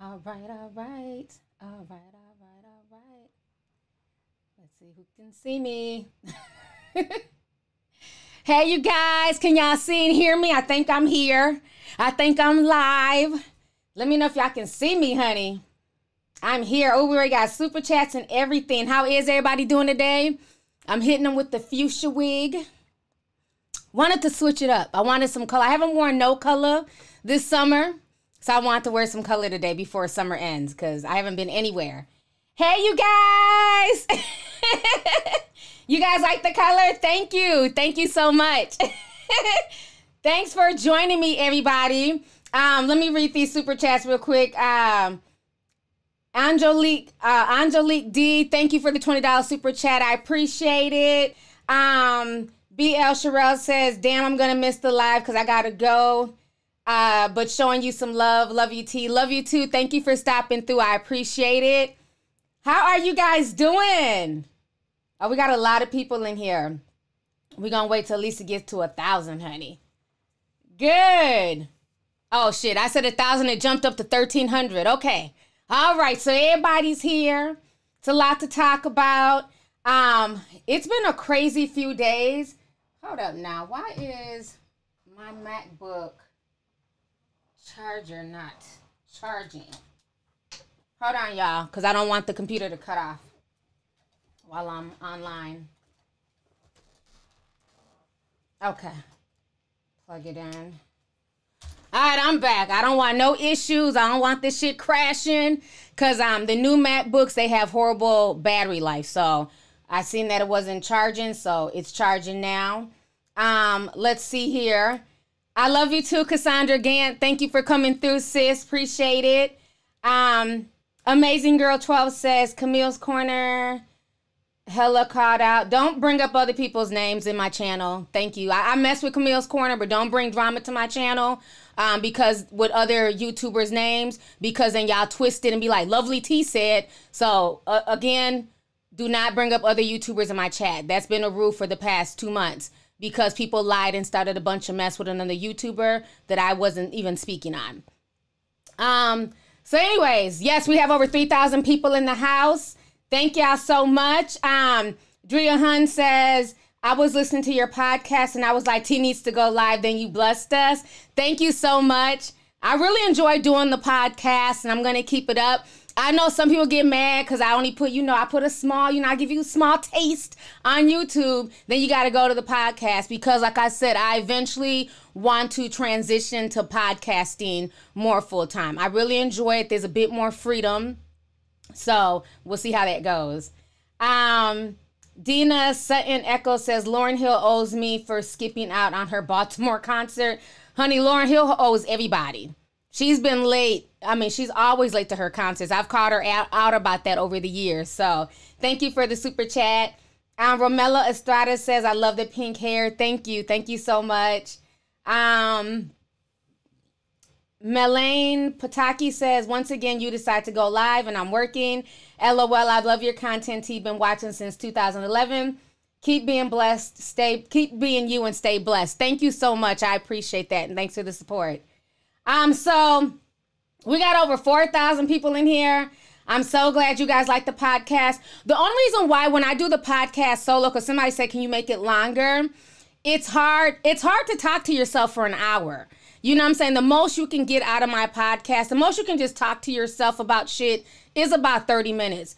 All right, all right. All right, all right, all right. Let's see who can see me. hey, you guys, can y'all see and hear me? I think I'm here. I think I'm live. Let me know if y'all can see me, honey. I'm here. Oh, we already got super chats and everything. How is everybody doing today? I'm hitting them with the fuchsia wig. Wanted to switch it up. I wanted some color. I haven't worn no color this summer. So I want to wear some color today before summer ends because I haven't been anywhere. Hey, you guys! you guys like the color? Thank you. Thank you so much. Thanks for joining me, everybody. Um, let me read these super chats real quick. Um, Angelique, uh, Angelique D, thank you for the $20 super chat. I appreciate it. Um, BL Sherelle says, damn, I'm going to miss the live because I got to go. Uh, but showing you some love. Love you, T. Love you too. Thank you for stopping through. I appreciate it. How are you guys doing? Oh, we got a lot of people in here. We're gonna wait till Lisa gets to a thousand, honey. Good. Oh shit, I said a thousand, it jumped up to thirteen hundred. Okay. All right, so everybody's here. It's a lot to talk about. Um, it's been a crazy few days. Hold up now. Why is my MacBook charger not charging. Hold on, y'all, because I don't want the computer to cut off while I'm online. Okay. Plug it in. All right, I'm back. I don't want no issues. I don't want this shit crashing because um the new MacBooks they have horrible battery life. So I seen that it wasn't charging, so it's charging now. Um, let's see here. I love you too, Cassandra Gant. Thank you for coming through, sis. Appreciate it. Um, Amazing Girl 12 says Camille's Corner. Hella caught out. Don't bring up other people's names in my channel. Thank you. I, I mess with Camille's Corner, but don't bring drama to my channel. Um, because with other YouTubers' names, because then y'all twist it and be like, Lovely T said. So uh, again, do not bring up other YouTubers in my chat. That's been a rule for the past two months because people lied and started a bunch of mess with another YouTuber that I wasn't even speaking on. Um, so, anyways, yes, we have over 3,000 people in the house. Thank y'all so much. Um, Drea Hun says, I was listening to your podcast and I was like, T needs to go live. Then you blessed us. Thank you so much. I really enjoy doing the podcast and I'm going to keep it up. I know some people get mad because I only put, you know, I put a small, you know, I give you a small taste on YouTube. Then you got to go to the podcast because, like I said, I eventually want to transition to podcasting more full time. I really enjoy it. There's a bit more freedom. So we'll see how that goes. Um, Dina Sutton Echo says Lauryn Hill owes me for skipping out on her Baltimore concert. Honey, Lauryn Hill owes everybody. She's been late. I mean, she's always late to her concerts. I've called her out, out about that over the years. So thank you for the super chat. Um, Romela Estrada says, I love the pink hair. Thank you. Thank you so much. Um, Melaine Pataki says, once again, you decide to go live and I'm working. LOL, I love your content. T been watching since 2011. Keep being blessed. Stay, keep being you and stay blessed. Thank you so much. I appreciate that. And thanks for the support. Um, so we got over 4,000 people in here. I'm so glad you guys like the podcast. The only reason why when I do the podcast solo, because somebody said, can you make it longer? It's hard. It's hard to talk to yourself for an hour. You know what I'm saying? The most you can get out of my podcast, the most you can just talk to yourself about shit is about 30 minutes.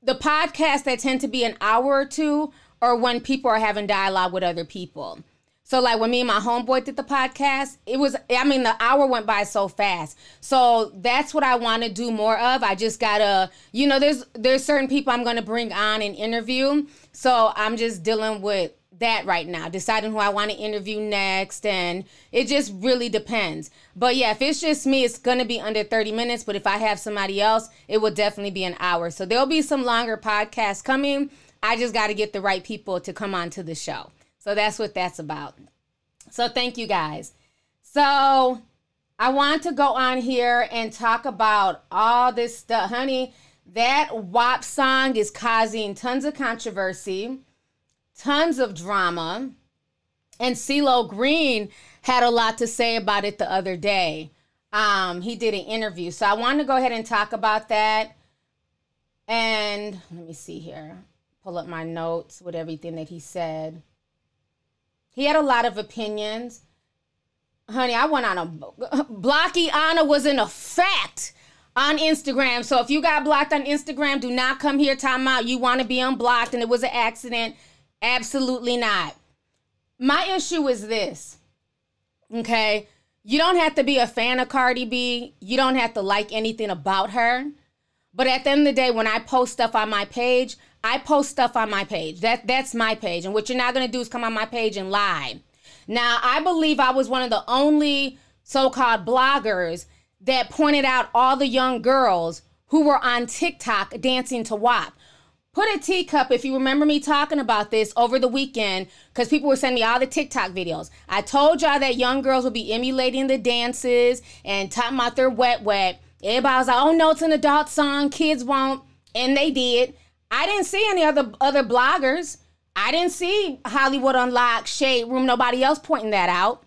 The podcasts that tend to be an hour or two or when people are having dialogue with other people. So like when me and my homeboy did the podcast, it was I mean the hour went by so fast. So that's what I want to do more of. I just gotta, you know, there's there's certain people I'm gonna bring on and interview. So I'm just dealing with that right now, deciding who I want to interview next, and it just really depends. But yeah, if it's just me, it's gonna be under 30 minutes. But if I have somebody else, it will definitely be an hour. So there'll be some longer podcasts coming. I just got to get the right people to come on to the show. So that's what that's about. So thank you guys. So I want to go on here and talk about all this stuff. Honey, that WAP song is causing tons of controversy, tons of drama. And CeeLo Green had a lot to say about it the other day. Um, he did an interview. So I wanted to go ahead and talk about that. And let me see here. Pull up my notes with everything that he said. He had a lot of opinions. Honey, I went on a blocky Anna was in effect on Instagram. So if you got blocked on Instagram, do not come here time out. You want to be unblocked and it was an accident. Absolutely not. My issue is this. Okay. You don't have to be a fan of Cardi B. You don't have to like anything about her. But at the end of the day, when I post stuff on my page, I post stuff on my page. That that's my page. And what you're not gonna do is come on my page and lie. Now, I believe I was one of the only so-called bloggers that pointed out all the young girls who were on TikTok dancing to WAP. Put a teacup if you remember me talking about this over the weekend because people were sending me all the TikTok videos. I told y'all that young girls will be emulating the dances and talking about their wet wet. Everybody was like, oh no, it's an adult song, kids won't. And they did. I didn't see any other other bloggers. I didn't see Hollywood Unlocked, Shade Room, nobody else pointing that out.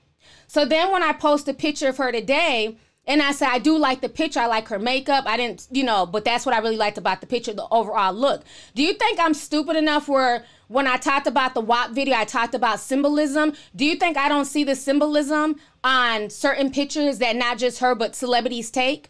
So then when I post a picture of her today, and I said, I do like the picture. I like her makeup. I didn't, you know, but that's what I really liked about the picture, the overall look. Do you think I'm stupid enough where when I talked about the WAP video, I talked about symbolism? Do you think I don't see the symbolism on certain pictures that not just her, but celebrities take?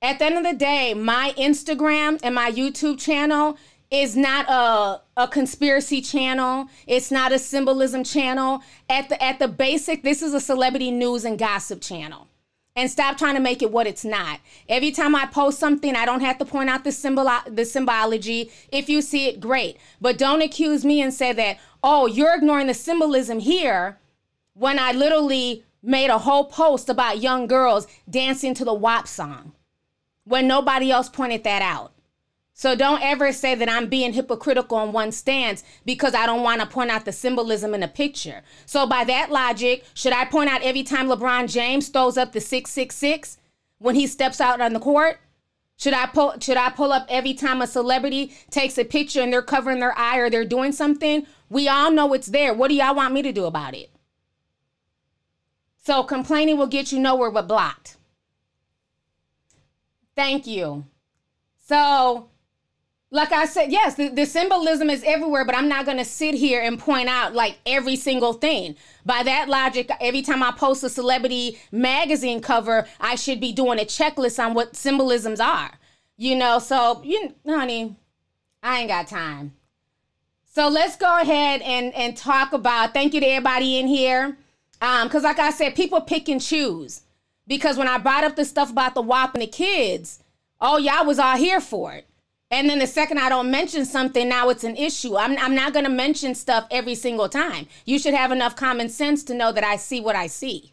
At the end of the day, my Instagram and my YouTube channel is not a, a conspiracy channel. It's not a symbolism channel. At the at the basic, this is a celebrity news and gossip channel and stop trying to make it what it's not. Every time I post something, I don't have to point out the symbol the symbology. If you see it, great. But don't accuse me and say that, "Oh, you're ignoring the symbolism here." When I literally made a whole post about young girls dancing to the WAP song when nobody else pointed that out. So don't ever say that I'm being hypocritical on one stance because I don't want to point out the symbolism in the picture. So by that logic, should I point out every time LeBron James throws up the 666 when he steps out on the court? Should I pull should I pull up every time a celebrity takes a picture and they're covering their eye or they're doing something? We all know it's there. What do y'all want me to do about it? So complaining will get you nowhere but blocked. Thank you. So like I said, yes, the, the, symbolism is everywhere, but I'm not going to sit here and point out like every single thing. By that logic, every time I post a celebrity magazine cover, I should be doing a checklist on what symbolisms are. You know, so you honey, I ain't got time. So let's go ahead and and talk about thank you to everybody in here. Um, because like I said, people pick and choose. Because when I brought up the stuff about the WAP and the kids, oh y'all was all here for it. And then the second I don't mention something, now it's an issue. I'm, I'm not going to mention stuff every single time. You should have enough common sense to know that I see what I see.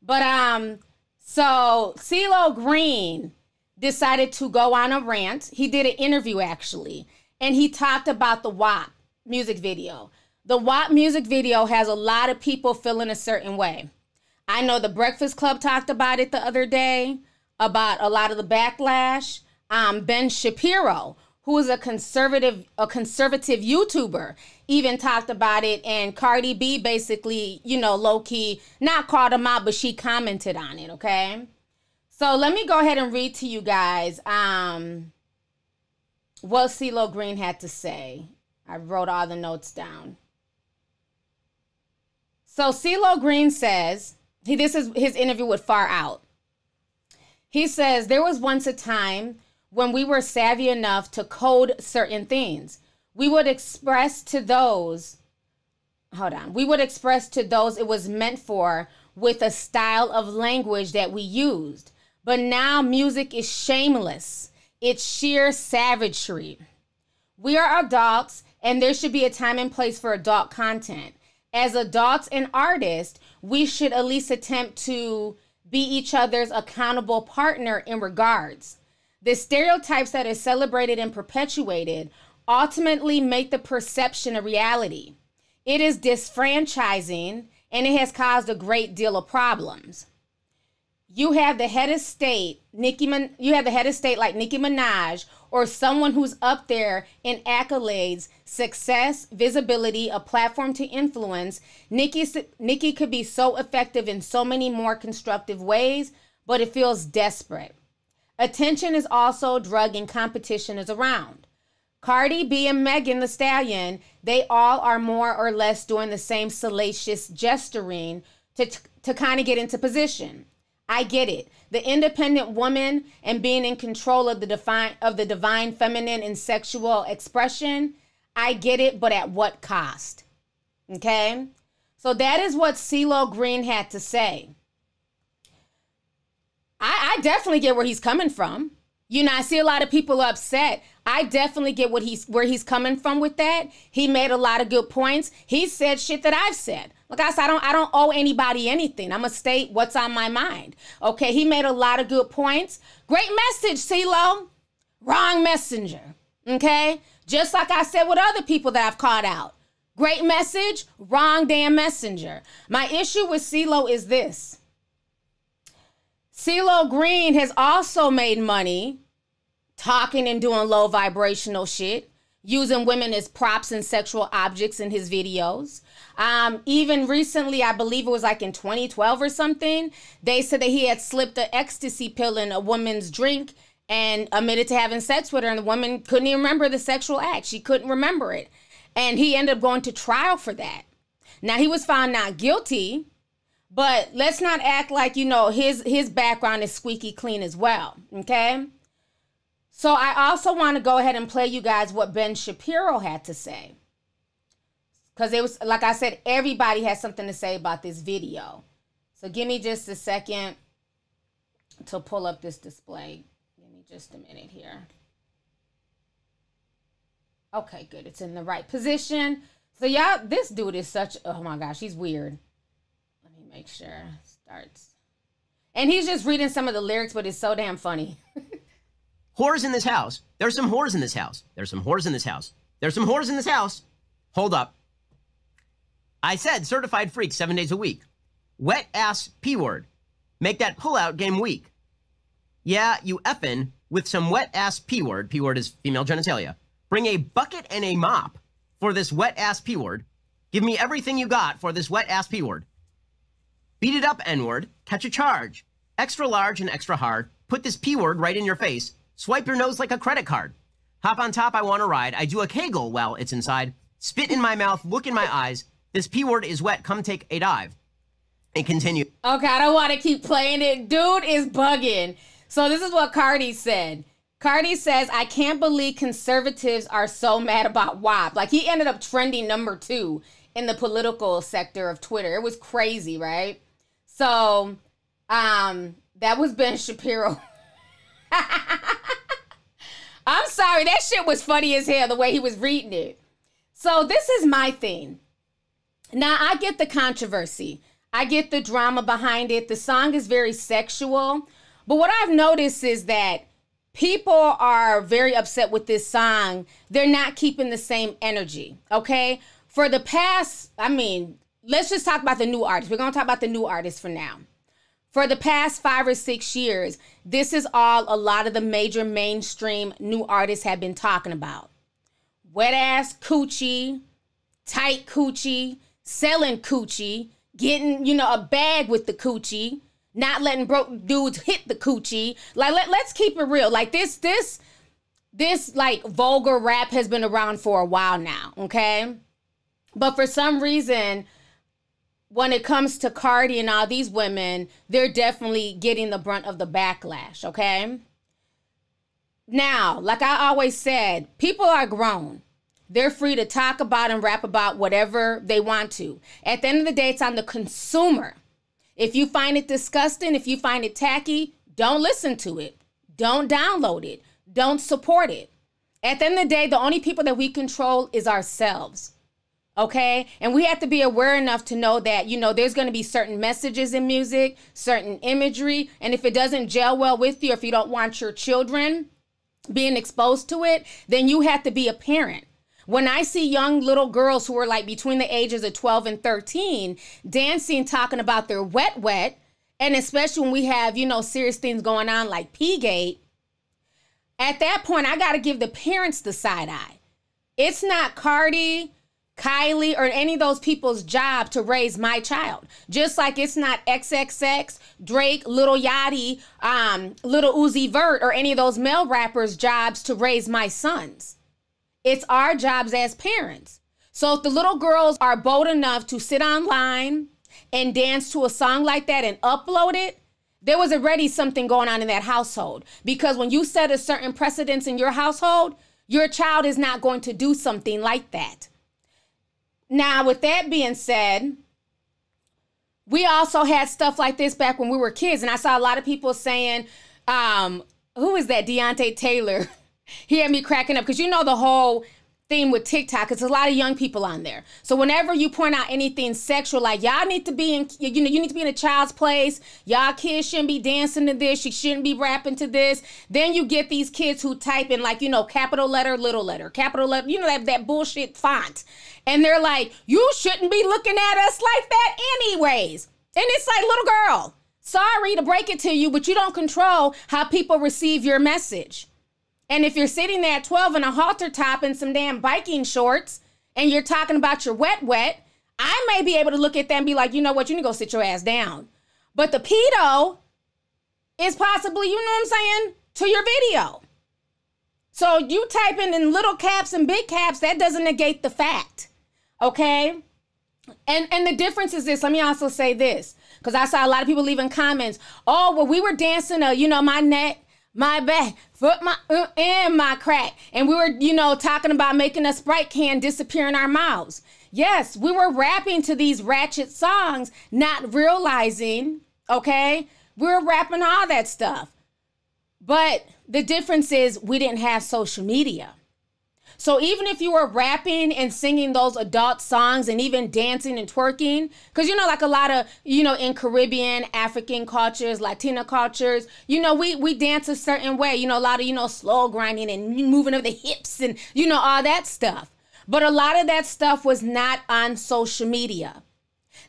But um, so CeeLo Green decided to go on a rant. He did an interview actually, and he talked about the WAP music video. The WAP music video has a lot of people feeling a certain way. I know the Breakfast Club talked about it the other day about a lot of the backlash um, Ben Shapiro, who is a conservative a conservative YouTuber, even talked about it. And Cardi B basically, you know, low key not called him out, but she commented on it. Okay, so let me go ahead and read to you guys um, what CeeLo Green had to say. I wrote all the notes down. So CeeLo Green says he this is his interview with Far Out. He says there was once a time when we were savvy enough to code certain things. We would express to those, hold on, we would express to those it was meant for with a style of language that we used. But now music is shameless, it's sheer savagery. We are adults, and there should be a time and place for adult content. As adults and artists, we should at least attempt to be each other's accountable partner in regards. The stereotypes that are celebrated and perpetuated ultimately make the perception a reality. It is disfranchising and it has caused a great deal of problems. You have the head of state, Nicki, Min- you have the head of state like Nicki Minaj, or someone who's up there in accolades, success, visibility, a platform to influence. Nicki, Nicki could be so effective in so many more constructive ways, but it feels desperate. Attention is also drug and competition is around. Cardi B and Megan Thee Stallion, they all are more or less doing the same salacious gesturing to, to kind of get into position. I get it. The independent woman and being in control of the divine of the divine feminine and sexual expression, I get it, but at what cost? Okay? So that is what CeeLo Green had to say. I, I definitely get where he's coming from. You know, I see a lot of people upset. I definitely get what he's where he's coming from with that. He made a lot of good points. He said shit that I've said. Like I said, I don't I don't owe anybody anything. I'm gonna state what's on my mind. Okay, he made a lot of good points. Great message, CeeLo. Wrong messenger. Okay? Just like I said with other people that I've caught out. Great message, wrong damn messenger. My issue with CeeLo is this. CeeLo Green has also made money talking and doing low vibrational shit, using women as props and sexual objects in his videos. Um, even recently, I believe it was like in 2012 or something, they said that he had slipped an ecstasy pill in a woman's drink and admitted to having sex with her, and the woman couldn't even remember the sexual act. She couldn't remember it. And he ended up going to trial for that. Now, he was found not guilty, but let's not act like, you know, his his background is squeaky clean as well, okay? So I also want to go ahead and play you guys what Ben Shapiro had to say. Cuz it was like I said everybody has something to say about this video. So give me just a second to pull up this display. Give me just a minute here. Okay, good. It's in the right position. So y'all, this dude is such oh my gosh, he's weird. Make sure starts. And he's just reading some of the lyrics, but it's so damn funny. Whores in this house. There's some whores in this house. There's some whores in this house. There's some whores in this house. Hold up. I said certified freak seven days a week. Wet ass P word. Make that pullout game weak. Yeah, you effin' with some wet ass P word. P word is female genitalia. Bring a bucket and a mop for this wet ass P word. Give me everything you got for this wet ass P word. Beat it up, N word. Catch a charge. Extra large and extra hard. Put this P word right in your face. Swipe your nose like a credit card. Hop on top, I want to ride. I do a kegel while it's inside. Spit in my mouth, look in my eyes. This P word is wet. Come take a dive. And continue. Okay, I don't want to keep playing it. Dude is bugging. So this is what Cardi said. Cardi says, I can't believe conservatives are so mad about WAP. Like he ended up trending number two in the political sector of Twitter. It was crazy, right? So um that was Ben Shapiro. I'm sorry, that shit was funny as hell the way he was reading it. So this is my thing. Now I get the controversy. I get the drama behind it. The song is very sexual. But what I've noticed is that people are very upset with this song. They're not keeping the same energy. Okay. For the past, I mean, let's just talk about the new artists. We're going to talk about the new artists for now for the past five or six years, this is all a lot of the major mainstream new artists have been talking about. Wet ass coochie, tight coochie, selling coochie, getting, you know, a bag with the coochie, not letting broke dudes hit the coochie. Like let, let's keep it real. Like this, this, this like vulgar rap has been around for a while now, okay? But for some reason, when it comes to Cardi and all these women, they're definitely getting the brunt of the backlash, okay? Now, like I always said, people are grown. They're free to talk about and rap about whatever they want to. At the end of the day, it's on the consumer. If you find it disgusting, if you find it tacky, don't listen to it. Don't download it. Don't support it. At the end of the day, the only people that we control is ourselves. Okay. And we have to be aware enough to know that, you know, there's going to be certain messages in music, certain imagery. And if it doesn't gel well with you, if you don't want your children being exposed to it, then you have to be a parent. When I see young little girls who are like between the ages of 12 and 13 dancing, talking about their wet, wet, and especially when we have, you know, serious things going on like P-Gate, at that point, I got to give the parents the side eye. It's not Cardi, Kylie, or any of those people's job to raise my child. Just like it's not XXX, Drake, Lil Yachty, um, Lil Uzi Vert, or any of those male rappers' jobs to raise my sons. It's our jobs as parents. So if the little girls are bold enough to sit online and dance to a song like that and upload it, there was already something going on in that household. Because when you set a certain precedence in your household, your child is not going to do something like that. Now, with that being said, we also had stuff like this back when we were kids, and I saw a lot of people saying, um, "Who is that?" Deontay Taylor. he had me cracking up because you know the whole with TikTok because a lot of young people on there. So whenever you point out anything sexual, like y'all need to be in, you know, you need to be in a child's place. Y'all kids shouldn't be dancing to this. You shouldn't be rapping to this. Then you get these kids who type in like, you know, capital letter, little letter, capital letter, you know, that, that bullshit font. And they're like, you shouldn't be looking at us like that anyways. And it's like, little girl, sorry to break it to you, but you don't control how people receive your message. And if you're sitting there at 12 in a halter top and some damn biking shorts and you're talking about your wet wet, I may be able to look at that and be like, you know what, you need to go sit your ass down. But the pedo is possibly, you know what I'm saying, to your video. So you typing in little caps and big caps, that doesn't negate the fact. Okay? And and the difference is this. Let me also say this. Because I saw a lot of people leaving comments. Oh, well, we were dancing, uh, you know, my neck my back, foot, my uh, and my crack. And we were, you know, talking about making a Sprite can disappear in our mouths. Yes, we were rapping to these ratchet songs, not realizing, okay, we were rapping all that stuff. But the difference is we didn't have social media. So even if you were rapping and singing those adult songs and even dancing and twerking, because you know, like a lot of you know in Caribbean, African cultures, Latina cultures, you know, we we dance a certain way. You know, a lot of you know slow grinding and moving of the hips and you know all that stuff. But a lot of that stuff was not on social media.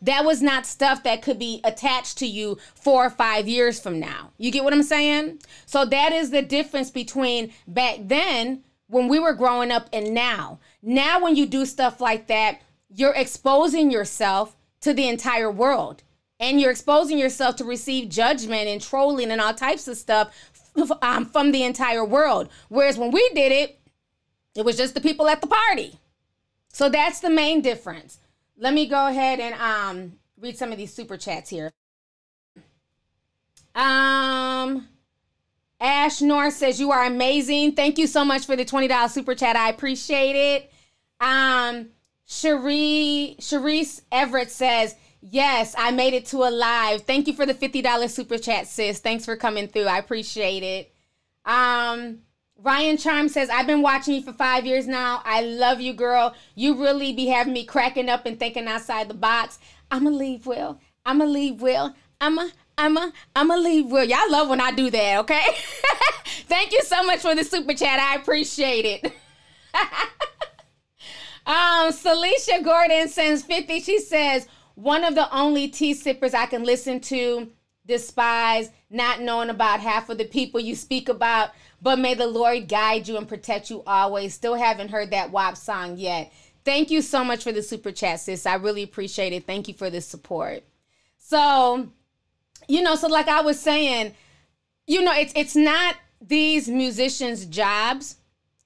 That was not stuff that could be attached to you four or five years from now. You get what I'm saying? So that is the difference between back then when we were growing up and now. Now, when you do stuff like that, you're exposing yourself to the entire world and you're exposing yourself to receive judgment and trolling and all types of stuff um, from the entire world. Whereas when we did it, it was just the people at the party. So that's the main difference. Let me go ahead and um, read some of these super chats here. Um, Ash North says you are amazing. Thank you so much for the $20 super chat. I appreciate it. Um Cherie Cherise Everett says, Yes, I made it to a live. Thank you for the $50 super chat, sis. Thanks for coming through. I appreciate it. Um Ryan Charm says, I've been watching you for five years now. I love you, girl. You really be having me cracking up and thinking outside the box. I'ma leave Will. I'ma leave Will. I'ma I'm a I'm a leave Will. Y'all love when I do that, okay? Thank you so much for the super chat. I appreciate it. um, Celicia Gordon sends 50. She says, one of the only tea sippers I can listen to, despise, not knowing about half of the people you speak about, but may the Lord guide you and protect you always. Still haven't heard that WAP song yet. Thank you so much for the super chat, sis. I really appreciate it. Thank you for the support. So you know, so like I was saying, you know, it's it's not these musicians' jobs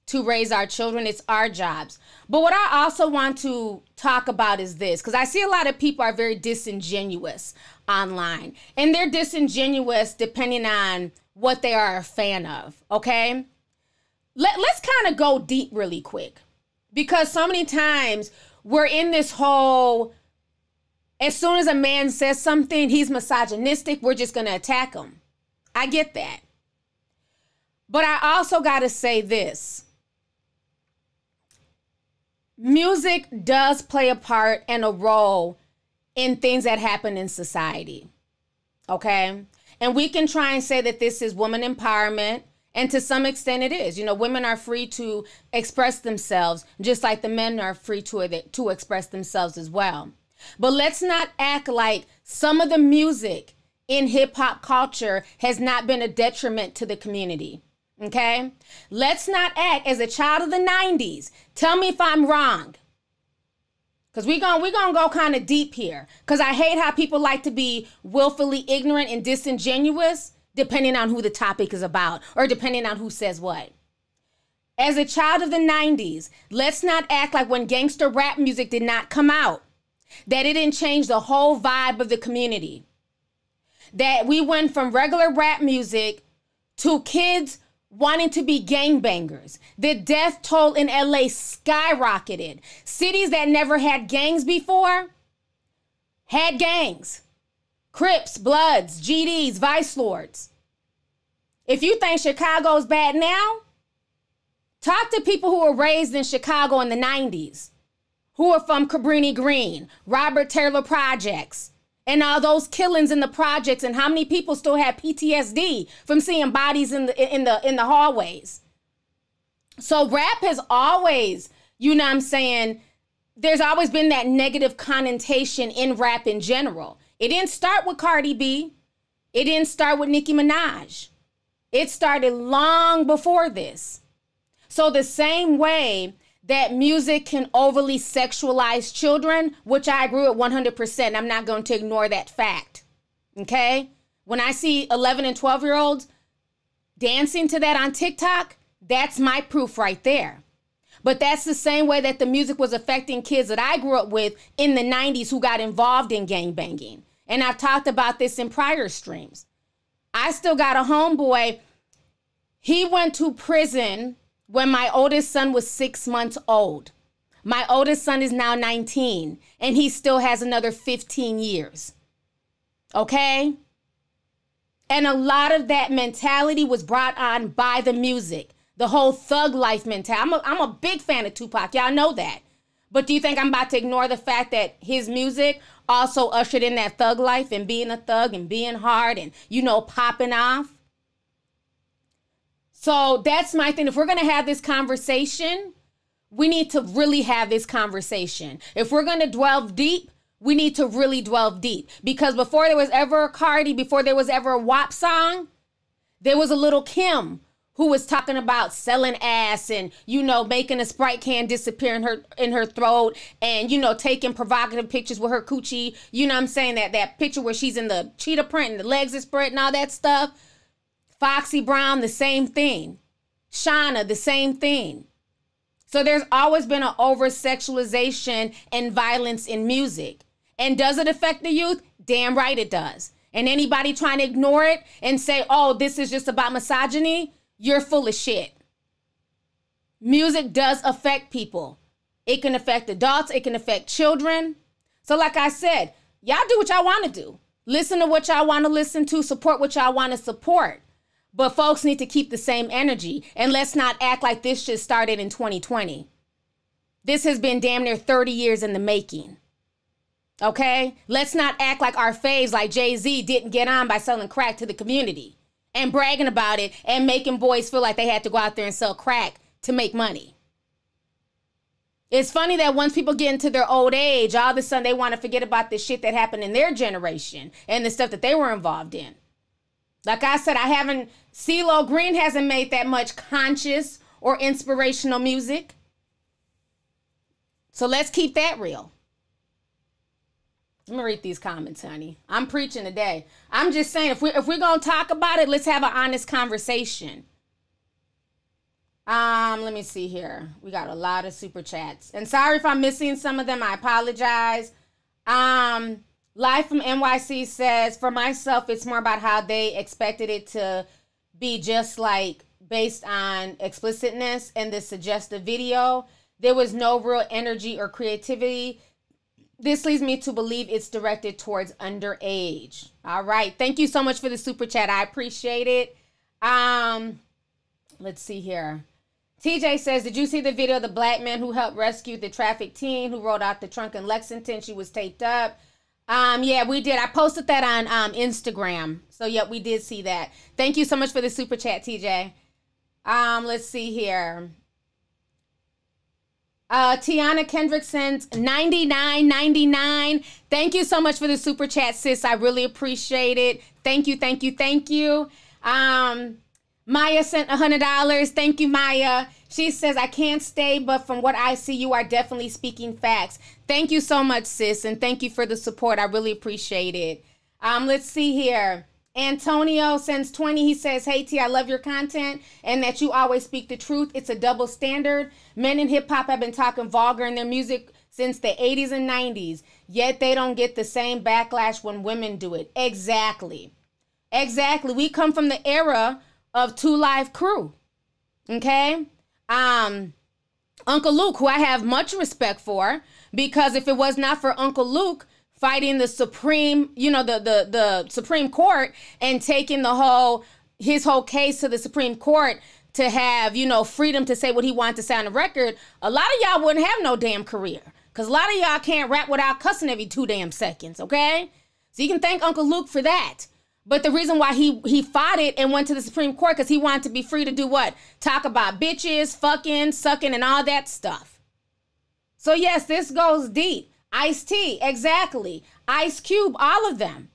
to raise our children, it's our jobs. But what I also want to talk about is this because I see a lot of people are very disingenuous online, and they're disingenuous depending on what they are a fan of, okay? Let, let's kind of go deep really quick because so many times we're in this whole as soon as a man says something, he's misogynistic, we're just going to attack him. I get that. But I also got to say this music does play a part and a role in things that happen in society. Okay? And we can try and say that this is woman empowerment. And to some extent, it is. You know, women are free to express themselves, just like the men are free to, to express themselves as well. But let's not act like some of the music in hip hop culture has not been a detriment to the community. Okay? Let's not act as a child of the 90s. Tell me if I'm wrong. Cause we going we're gonna go kind of deep here. Cause I hate how people like to be willfully ignorant and disingenuous, depending on who the topic is about, or depending on who says what. As a child of the 90s, let's not act like when gangster rap music did not come out, that it didn't change the whole vibe of the community. That we went from regular rap music to kids wanting to be gangbangers. The death toll in LA skyrocketed. Cities that never had gangs before had gangs. Crips, Bloods, GDs, Vice Lords. If you think Chicago's bad now, talk to people who were raised in Chicago in the 90s, who are from Cabrini Green, Robert Taylor Projects, and all those killings in the projects and how many people still have PTSD from seeing bodies in the in the in the hallways. So rap has always, you know I'm saying, there's always been that negative connotation in rap in general. It didn't start with Cardi B. It didn't start with Nicki Minaj. It started long before this. So the same way that music can overly sexualize children, which I agree with 100%. I'm not going to ignore that fact. Okay? When I see 11 and 12 year olds dancing to that on TikTok, that's my proof right there. But that's the same way that the music was affecting kids that I grew up with in the 90s who got involved in gang banging. And I've talked about this in prior streams. I still got a homeboy. He went to prison when my oldest son was six months old. My oldest son is now 19, and he still has another 15 years. Okay? And a lot of that mentality was brought on by the music, the whole thug life mentality. I'm a, I'm a big fan of Tupac. Y'all know that. But do you think I'm about to ignore the fact that his music also ushered in that thug life and being a thug and being hard and, you know, popping off? So that's my thing. If we're going to have this conversation, we need to really have this conversation. If we're going to delve deep, we need to really delve deep because before there was ever a Cardi, before there was ever a WAP song, there was a little Kim who was talking about selling ass and you know making a sprite can disappear in her in her throat and you know taking provocative pictures with her coochie. You know I'm saying that that picture where she's in the cheetah print and the legs are spread and all that stuff. Foxy Brown, the same thing. Shawnna, the same thing. So there's always been an over sexualization and violence in music. And does it affect the youth? Damn right it does. And anybody trying to ignore it and say, oh, this is just about misogyny, you're full of shit. Music does affect people. It can affect adults, it can affect children. So, like I said, y'all do what y'all want to do. Listen to what y'all want to listen to, support what y'all want to support. But folks need to keep the same energy. And let's not act like this just started in 2020. This has been damn near 30 years in the making. Okay? Let's not act like our faves, like Jay Z, didn't get on by selling crack to the community and bragging about it and making boys feel like they had to go out there and sell crack to make money. It's funny that once people get into their old age, all of a sudden they want to forget about the shit that happened in their generation and the stuff that they were involved in. Like I said, I haven't, CeeLo Green hasn't made that much conscious or inspirational music. So let's keep that real. Let me read these comments, honey. I'm preaching today. I'm just saying, if we if we're gonna talk about it, let's have an honest conversation. Um, let me see here. We got a lot of super chats, and sorry if I'm missing some of them. I apologize. Um, Life from NYC says, for myself, it's more about how they expected it to be just like based on explicitness and the suggestive video. There was no real energy or creativity. This leads me to believe it's directed towards underage. All right. Thank you so much for the super chat. I appreciate it. Um, let's see here. TJ says, Did you see the video of the black man who helped rescue the traffic teen who rolled out the trunk in Lexington? She was taped up. Um, yeah, we did. I posted that on um, Instagram. So, yeah, we did see that. Thank you so much for the super chat, TJ. Um, let's see here. Uh, Tiana Kendrick sends 99.99. Thank you so much for the super chat, sis. I really appreciate it. Thank you, thank you, thank you. Um, Maya sent $100. Thank you, Maya. She says, I can't stay, but from what I see, you are definitely speaking facts. Thank you so much, sis, and thank you for the support. I really appreciate it. Um, let's see here. Antonio sends 20. He says, Hey T, I love your content and that you always speak the truth. It's a double standard. Men in hip hop have been talking vulgar in their music since the 80s and 90s, yet they don't get the same backlash when women do it. Exactly. Exactly. We come from the era of Two Live Crew. Okay? Um Uncle Luke, who I have much respect for, because if it was not for Uncle Luke, fighting the supreme, you know, the the the Supreme Court and taking the whole his whole case to the Supreme Court to have, you know, freedom to say what he wanted to say on the record, a lot of y'all wouldn't have no damn career. Cause a lot of y'all can't rap without cussing every two damn seconds, okay? So you can thank Uncle Luke for that. But the reason why he he fought it and went to the Supreme Court because he wanted to be free to do what? Talk about bitches, fucking, sucking, and all that stuff. So yes, this goes deep. Ice T, exactly. Ice Cube, all of them.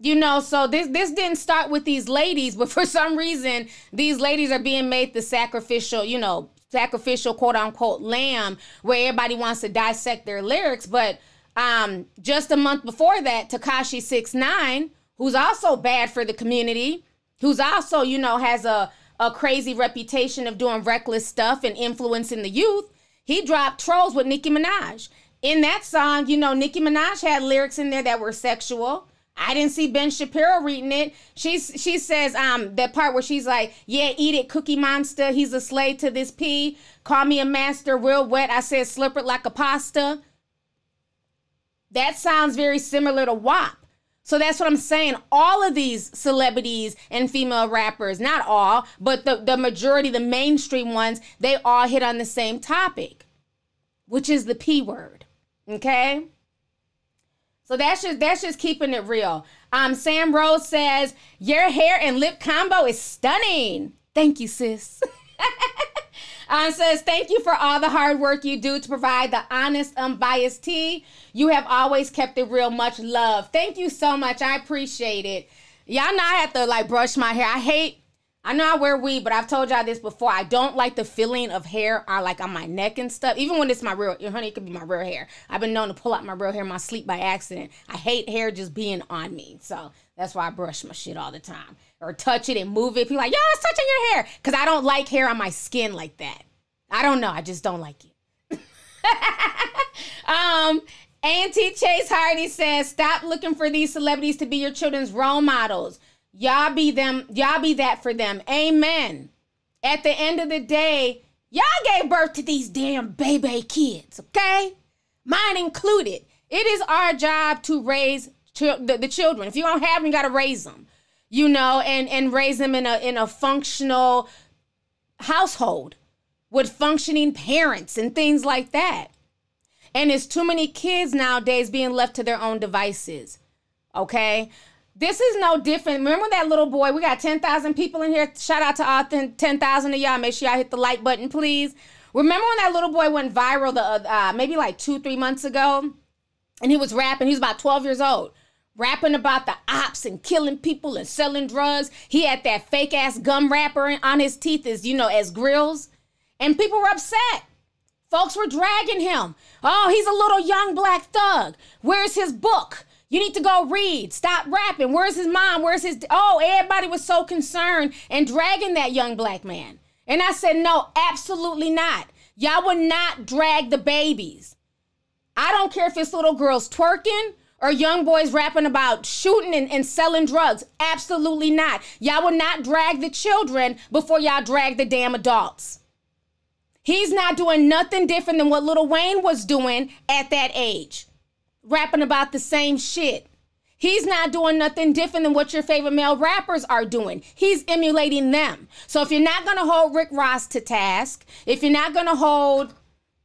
You know, so this this didn't start with these ladies, but for some reason, these ladies are being made the sacrificial, you know, sacrificial quote unquote lamb where everybody wants to dissect their lyrics. But um, just a month before that, Tekashi Six Nine, who's also bad for the community, who's also, you know, has a, a crazy reputation of doing reckless stuff and influencing the youth, he dropped Trollz with Nicki Minaj in that song, you know, Nicki Minaj had lyrics in there that were sexual. I didn't see Ben Shapiro reading it. She's she says um that part where she's like, "Yeah, eat it, Cookie Monster. He's a slave to this pee. Call me a master, real wet. I said slip it like a pasta." That sounds very similar to WAP. So that's what I'm saying. All of these celebrities and female rappers, not all, but the, the majority, the mainstream ones, they all hit on the same topic, which is the P word. Okay? So that's just that's just keeping it real. Um, Sam Rose says, Your hair and lip combo is stunning. Thank you, sis. um, says, Thank you for all the hard work you do to provide the honest, unbiased tea. You have always kept it real. Much love. Thank you so much. I appreciate it. Y'all know I have to like brush my hair. I hate I know I wear weave, but I've told y'all this before. I don't like the feeling of hair on like on my neck and stuff. Even when it's my real, honey, it could be my real hair. I've been known to pull out my real hair in my sleep by accident. I hate hair just being on me, so that's why I brush my shit all the time or touch it and move it. People like, yo, it's touching your hair, because I don't like hair on my skin like that. I don't know. I just don't like it. um, Auntie Chase Hardy says, stop looking for these celebrities to be your children's role models. Y'all be them, y'all be that for them. Amen. At the end of the day, y'all gave birth to these damn baby kids, okay? Mine included. It is our job to raise the, the children. If you don't have them, you got to raise them. You know, and and raise them in a in a functional household with functioning parents and things like that. And it's too many kids nowadays being left to their own devices. Okay? This is no different. Remember that little boy? We got 10,000 people in here. Shout out to all 10,000 of y'all. Make sure y'all hit the like button, please. Remember when that little boy went viral the uh, maybe like two, three months ago? And he was rapping. He was about 12 years old. Rapping about the ops and killing people and selling drugs. He had that fake ass gum wrapper on his teeth as, you know, as grills. And people were upset. Folks were dragging him. Oh, he's a little young black thug. Where's his book? You need to go read. Stop rapping. Where's his mom? Where's his. Oh, everybody was so concerned and dragging that young black man. And I said, no, absolutely not. Y'all would not drag the babies. I don't care if it's little girls twerking or young boys rapping about shooting and, and selling drugs. Absolutely not. Y'all would not drag the children before y'all drag the damn adults. He's not doing nothing different than what Lil Wayne was doing at that age rapping about the same shit. He's not doing nothing different than what your favorite male rappers are doing. He's emulating them. So if you're not going to hold Rick Ross to task, if you're not going to hold,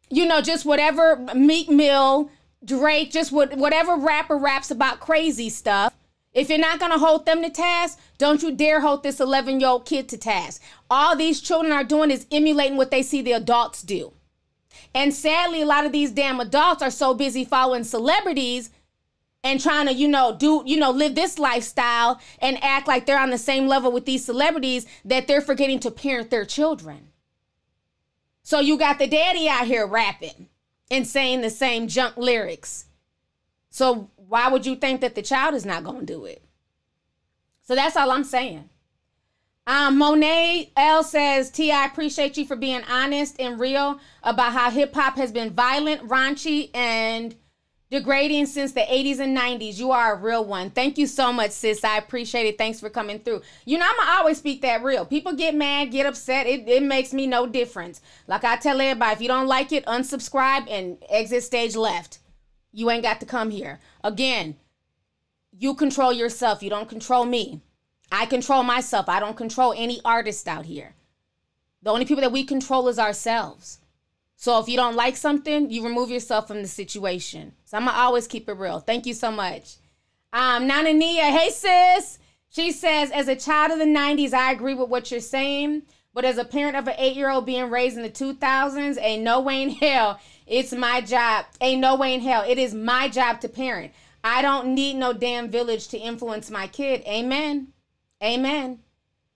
you know, just whatever Meek Mill, Drake, just what, whatever rapper raps about crazy stuff, if you're not going to hold them to task, don't you dare hold this 11 year old kid to task. All these children are doing is emulating what they see the adults do. And sadly, a lot of these damn adults are so busy following celebrities and trying to, you know, do, you know, live this lifestyle and act like they're on the same level with these celebrities that they're forgetting to parent their children. So you got the daddy out here rapping and saying the same junk lyrics. So why would you think that the child is not going to do it? So that's all I'm saying. Um, Monet L says, T, I appreciate you for being honest and real about how hip hop has been violent, raunchy, and degrading since the 80s and 90s. You are a real one. Thank you so much, sis. I appreciate it. Thanks for coming through. You know, I'm going to always speak that real. People get mad, get upset. It, it makes me no difference. Like I tell everybody, if you don't like it, unsubscribe and exit stage left. You ain't got to come here. Again, you control yourself. You don't control me. I control myself. I don't control any artist out here. The only people that we control is ourselves. So if you don't like something, you remove yourself from the situation. So I'm gonna always keep it real. Thank you so much. Um, Nana Nia, hey sis. She says, as a child of the 90s, I agree with what you're saying. But as a parent of an eight-year-old being raised in the 2000s, ain't no way in hell it's my job. Ain't no way in hell. It is my job to parent. I don't need no damn village to influence my kid. Amen. Amen.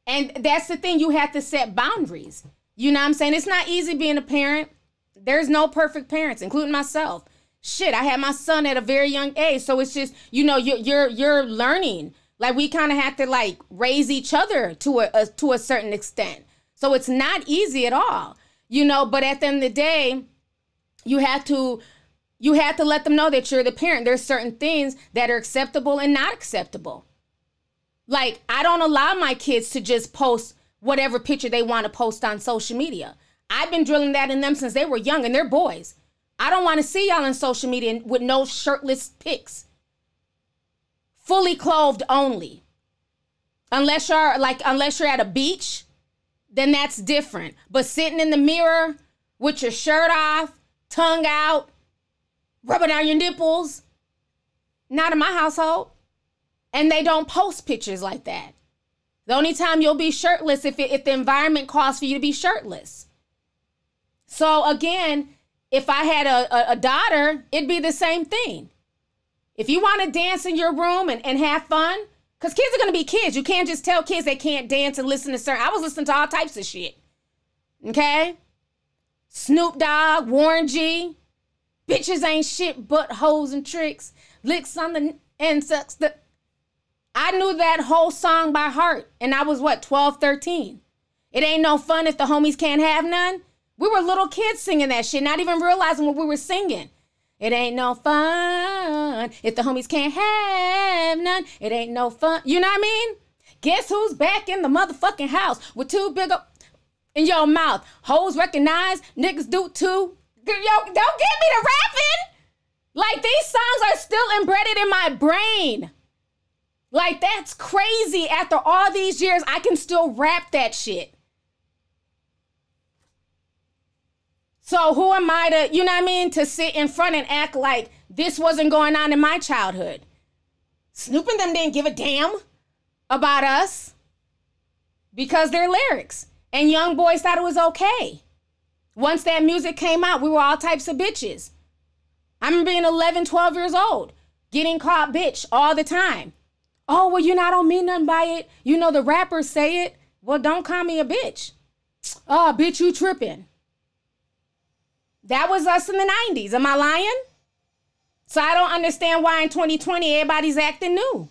And that's the thing, you have to set boundaries. You know what I'm saying? It's not easy being a parent. There's no perfect parents, including myself. Shit, I had my son at a very young age, so it's just you know you're you're you're learning. Like we kind of have to like raise each other to a, a to a certain extent. So it's not easy at all, you know. But at the end of the day, you have to you have to let them know that you're the parent. There's certain things that are acceptable and not acceptable. Like, I don't allow my kids to just post whatever picture they want to post on social media. I've been drilling that in them since they were young and they're boys. I don't want to see y'all on social media with no shirtless pics. Fully clothed only. Unless you're like unless you're at a beach, then that's different. But sitting in the mirror with your shirt off, tongue out, rubbing out your nipples, not in my household. And they don't post pictures like that. The only time you'll be shirtless if it, if the environment calls for you to be shirtless. So again, if I had a, a, a daughter, it'd be the same thing. If you want to dance in your room and, and have fun, because kids are going to be kids. You can't just tell kids they can't dance and listen to certain. I was listening to all types of shit. Okay? Snoop Dogg, Warren G. Bitches ain't shit but hoes and tricks. Licks on the and sucks the. I knew that whole song by heart, and I was what, 12, 13. It ain't no fun if the homies can't have none. We were little kids singing that shit, not even realizing what we were singing. It ain't no fun if the homies can't have none. It ain't no fun. You know what I mean? Guess who's back in the motherfucking house with two big up in your mouth? Hoes recognize, niggas do too. Yo, don't get me to rapping. Like these songs are still embedded in my brain. Like that's crazy. After all these years, I can still rap that shit. So who am I to, you know what I mean, to sit in front and act like this wasn't going on in my childhood? Snoop and them didn't give a damn about us because they're lyrics. And young boys thought it was okay. Once that music came out, we were all types of bitches. I remember being 11, 12 years old, getting caught bitch all the time. Oh, well, you know, I don't mean nothing by it. You know, the rappers say it. Well, don't call me a bitch. Oh, bitch, you tripping. That was us in the 90s. Am I lying? So I don't understand why in 2020 everybody's acting new.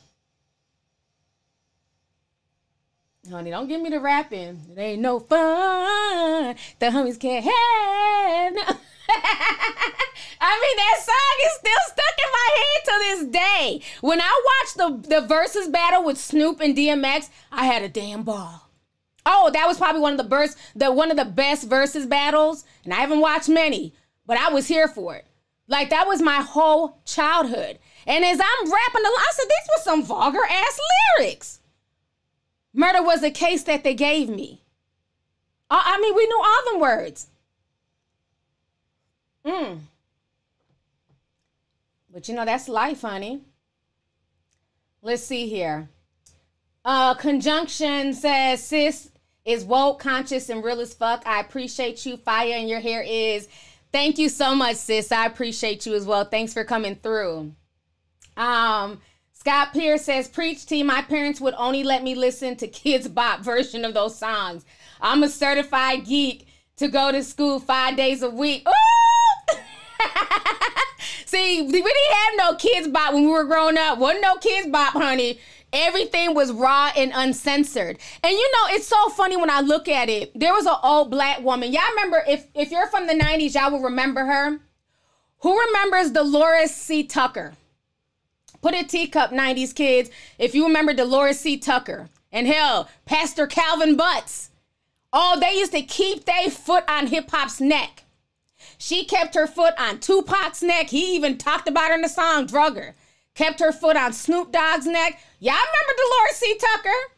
Honey, don't give me the rapping. It ain't no fun. The homies can't have no. I mean, that song is still stuck in my head to this day. When I watched the, the Verzuz battle with Snoop and DMX, I had a damn ball. Oh, that was probably one of the burst, the one of the best Verzuz battles, and I haven't watched many, but I was here for it. Like that was my whole childhood. And as I'm rapping along, I said these were some vulgar ass lyrics. Murder was a case that they gave me. Uh, I mean, we knew all them words. Mm. But you know, that's life, honey. Let's see here. Uh, Conjunction says, sis is woke, conscious, and real as fuck. I appreciate you. Fire in your hair is Thank you so much, sis. I appreciate you as well. Thanks for coming through. Um, Scott Pierce says, Preach team, my parents would only let me listen to Kidz Bop version of those songs. I'm a certified geek to go to school five days a week. Ooh! See, we didn't have no Kidz Bop when we were growing up. Wasn't no Kidz Bop, honey. Everything was raw and uncensored. And you know, it's so funny when I look at it. There was an old black woman. Y'all remember if if you're from the 90s, y'all will remember her. Who remembers Delores C. Tucker? Put a teacup, 90s kids, if you remember Delores C. Tucker. And hell, Pastor Calvin Butts. Oh, they used to keep their foot on hip hop's neck. She kept her foot on Tupac's neck. He even talked about her in the song Drugger. Kept her foot on Snoop Dogg's neck. Y'all remember Delores C. Tucker?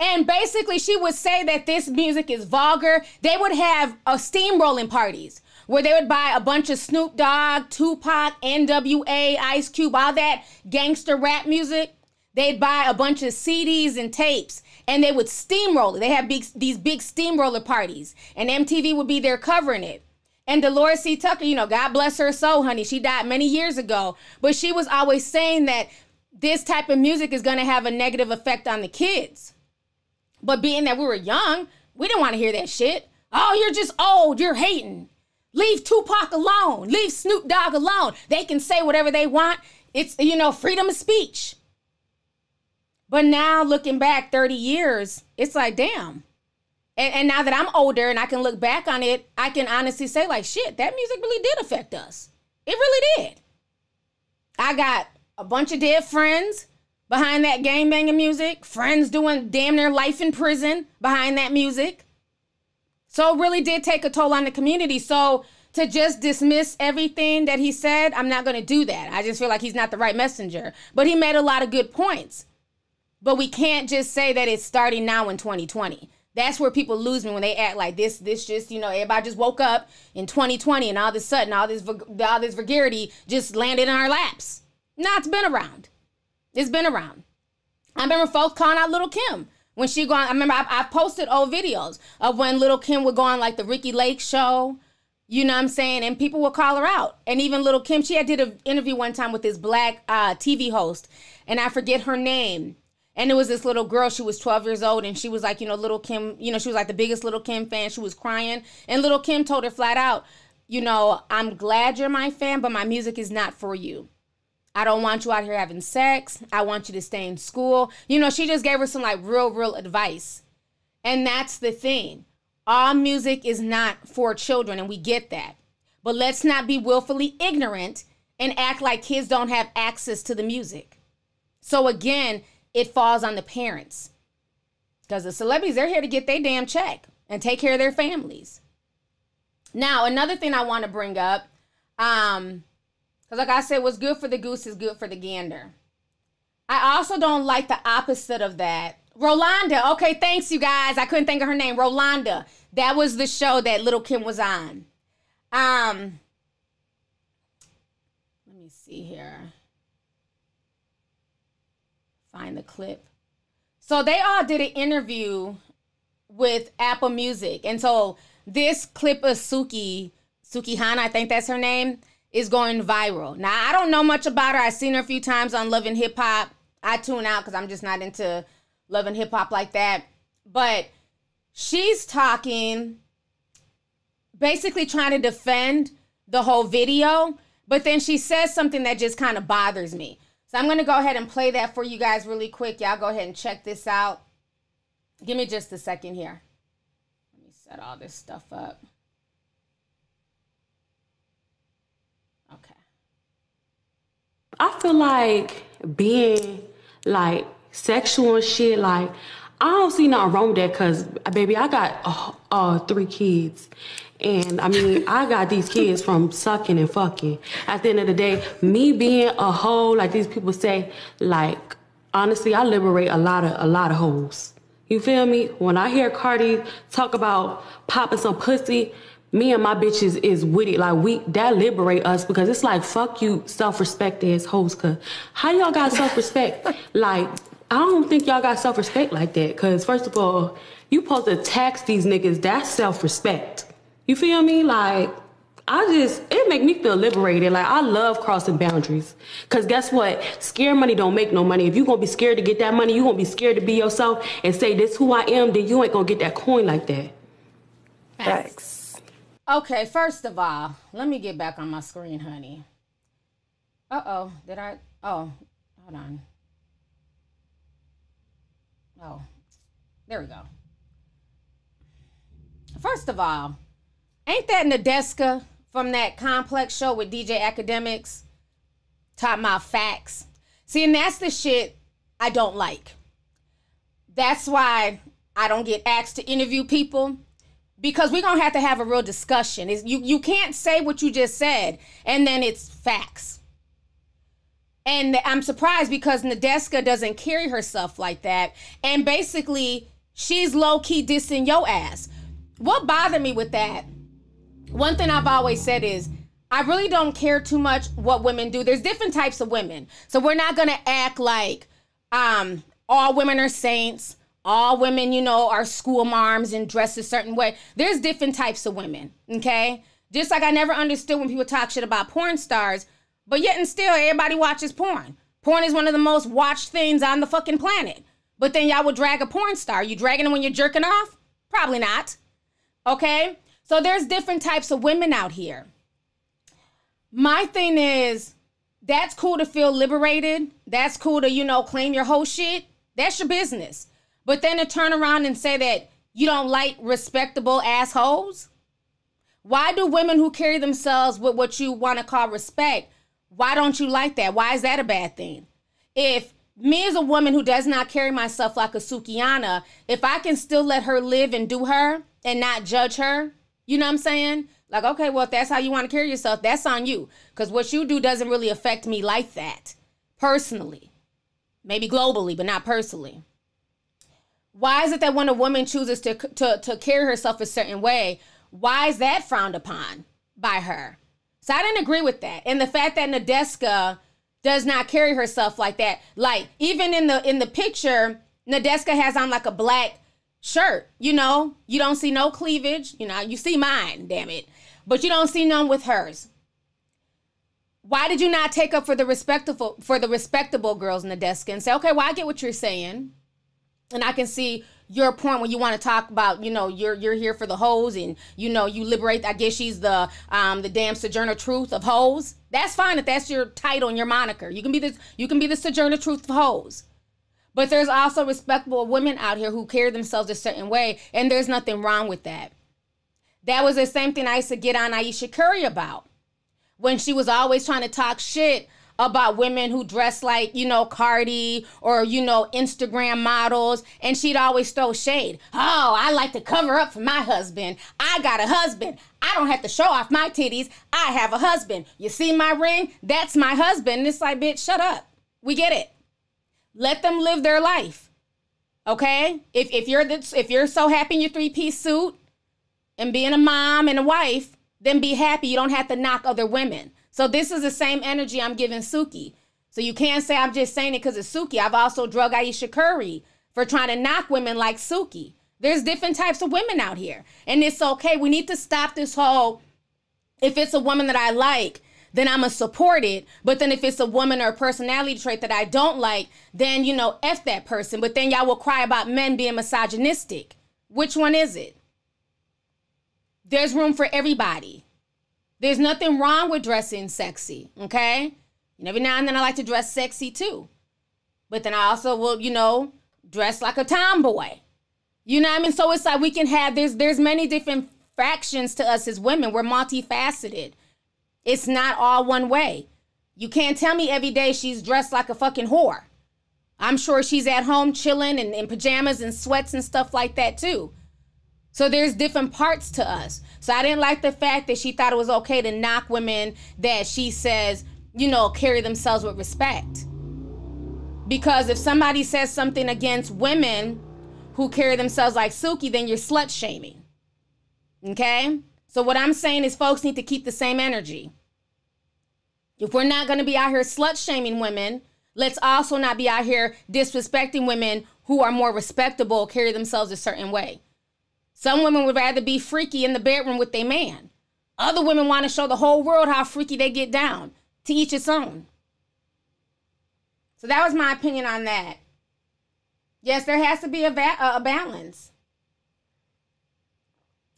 And basically, she would say that this music is vulgar. They would have a steamrolling parties where they would buy a bunch of Snoop Dogg, Tupac, NWA, Ice Cube, all that gangster rap music. They'd buy a bunch of CDs and tapes and they would steamroll it. They have big, these big steamroller parties, and MTV would be there covering it. And Delores C. Tucker, you know, God bless her soul, honey. She died many years ago, but she was always saying that this type of music is going to have a negative effect on the kids. But being that we were young, we didn't want to hear that shit. Oh, you're just old. You're hating. Leave Tupac alone. Leave Snoop Dogg alone. They can say whatever they want. It's, you know, freedom of speech. But now looking back 30 years, it's like, damn. And, and now that I'm older and I can look back on it, I can honestly say, like, shit, that music really did affect us. It really did. I got a bunch of dead friends behind that gang banging music, friends doing damn near life in prison behind that music. So it really did take a toll on the community. So to just dismiss everything that he said, I'm not going to do that. I just feel like he's not the right messenger. But he made a lot of good points. But we can't just say that it's starting now in 2020. That's where people lose me when they act like this. This just you know everybody just woke up in 2020 and all of a sudden all this all this vulgarity just landed in our laps. Nah, it's been around. It's been around. I remember folks calling out Lil Kim when she go on. I remember I, I posted old videos of when Lil Kim would go on like the Ricki Lake show. You know what I'm saying? And people would call her out. And even Lil Kim, she had did an interview one time with this black uh, TV host, and I forget her name and it was this little girl, she was 12 years old, and she was like, you know, Lil Kim, you know, she was like the biggest Lil Kim fan. She was crying. And Lil Kim told her flat out, you know, I'm glad you're my fan, but my music is not for you. I don't want you out here having sex. I want you to stay in school. You know, she just gave her some like real, real advice. And that's the thing. All music is not for children, and we get that. But let's not be willfully ignorant and act like kids don't have access to the music. So again, it falls on the parents. Because the celebrities, they're here to get their damn check and take care of their families. Now, another thing I want to bring up, um, because like I said, what's good for the goose is good for the gander. I also don't like the opposite of that. Rolonda, okay, thanks you guys. I couldn't think of her name. Rolonda. That was the show that Lil Kim was on. Um, let me see here find the clip. So they all did an interview with Apple Music. And so this clip of Suki, Sukihana, I think that's her name, is going viral. Now, I don't know much about her. I've seen her a few times on Love and Hip Hop. I tune out because I'm just not into Love and Hip Hop like that. But she's talking, basically trying to defend the whole video. But then she says something that just kind of bothers me. So I'm going to go ahead and play that for you guys really quick. Y'all go ahead and check this out. Give me just a second here. Let me set all this stuff up. Okay. I feel like being like sexual and shit, like, I don't see nothing wrong with that because, baby, I got uh, uh, three kids. And I mean, I got these kids from sucking and fucking. At the end of the day, me being a hoe, like these people say, like honestly, I liberate a lot of a lot of hoes. You feel me? When I hear Cardi talk about popping some pussy, me and my bitches is with it. Like we that liberate us because it's like fuck you, self respect as hoes. Cause how y'all got self respect? like I don't think y'all got self respect like that. Cause first of all, you supposed to tax these niggas. That's self respect. You feel me? Like, I just it make me feel liberated. Like I love crossing boundaries. Cause guess what? Scared money don't make no money. If you gonna be scared to get that money, you gonna be scared to be yourself and say this who I am, then you ain't gonna get that coin like that. Thanks. Okay, first of all, let me get back on my screen, honey. Uh oh, did I? Oh, hold on. Oh, there we go. First of all, ain't that Nadeska from that complex show with DJ Akademiks? Talking about facts. See, and that's the shit I don't like. That's why I don't get asked to interview people because we're gonna have to have a real discussion. Is you you can't say what you just said and then it's facts. And I'm surprised because Nadeska doesn't carry herself like that. And basically, she's low key dissing your ass. What bothered me with that? One thing I've always said is I really don't care too much what women do. There's different types of women. So we're not gonna act like um all women are saints all women, you know, are school moms and dress a certain way. There's different types of women, okay? Just like I never understood when people talk shit about porn stars, but yet and still everybody watches porn. Porn is one of the most watched things on the fucking planet. But then y'all would drag a porn star. You dragging them when you're jerking off? Probably not. Okay? So there's different types of women out here. My thing is, that's cool to feel liberated. That's cool to, you know, claim your whole shit. That's your business. But then to turn around and say that you don't like respectable assholes? Why do women who carry themselves with what you want to call respect, why don't you like that? Why is that a bad thing? If me as a woman who does not carry myself like a Sukihana, if I can still let her live and do her and not judge her, you know what I'm saying? Like, okay, well, if that's how you want to carry yourself, that's on you. Because what you do doesn't really affect me like that, personally. Maybe globally, but not personally. Why is it that when a woman chooses to, to, to carry herself a certain way, why is that frowned upon by her? So I didn't agree with that. And the fact that Nadeska does not carry herself like that, like even in the in the picture, Nadeska has on like a black shirt. You know, you don't see no cleavage. You know, you see mine, damn it, but you don't see none with hers. Why did you not take up for the respectable for the respectable girls in the desk and say, okay, well I get what you're saying and I can see your point when you want to talk about, you know, you're you're here for the hoes and you know you liberate. I guess she's the um the damn sojourner truth of hoes. That's fine if that's your title and your moniker. You can be the you can be the sojourner truth of hoes. But there's also respectable women out here who carry themselves a certain way, and there's nothing wrong with that. That was the same thing I used to get on Ayesha Curry about when she was always trying to talk shit about women who dress like, you know, Cardi or, you know, Instagram models. And she'd always throw shade. Oh, I like to cover up for my husband. I got a husband. I don't have to show off my titties. I have a husband. You see my ring? That's my husband. And it's like, bitch, shut up. We get it. Let them live their life. Okay? If if you're the, if you're so happy in your three-piece suit and being a mom and a wife, then be happy. You don't have to knock other women. So this is the same energy I'm giving Suki. So you can't say I'm just saying it because it's Suki. I've also drug Ayesha Curry for trying to knock women like Suki. There's different types of women out here. And it's okay. We need to stop this whole if it's a woman that I like, then I'm going to support it. But then if it's a woman or a personality trait that I don't like, then, you know, F that person. But then y'all will cry about men being misogynistic. Which one is it? There's room for everybody. There's nothing wrong with dressing sexy, okay? And every now and then I like to dress sexy too. But then I also will, you know, dress like a tomboy. You know what I mean? So it's like we can have there's there's many different fractions to us as women. We're multifaceted. It's not all one way. You can't tell me every day she's dressed like a fucking whore. I'm sure she's at home chilling in, in pajamas and sweats and stuff like that too. So there's different parts to us. So I didn't like the fact that she thought it was okay to knock women that she says, you know, carry themselves with respect. Because if somebody says something against women who carry themselves like Suki, then you're slut shaming. Okay? So what I'm saying is folks need to keep the same energy. If we're not going to be out here slut shaming women, let's also not be out here disrespecting women who are more respectable, carry themselves a certain way. Some women would rather be freaky in the bedroom with their man. Other women want to show the whole world how freaky they get down. To each its own. So that was my opinion on that. Yes, there has to be a, va- a balance.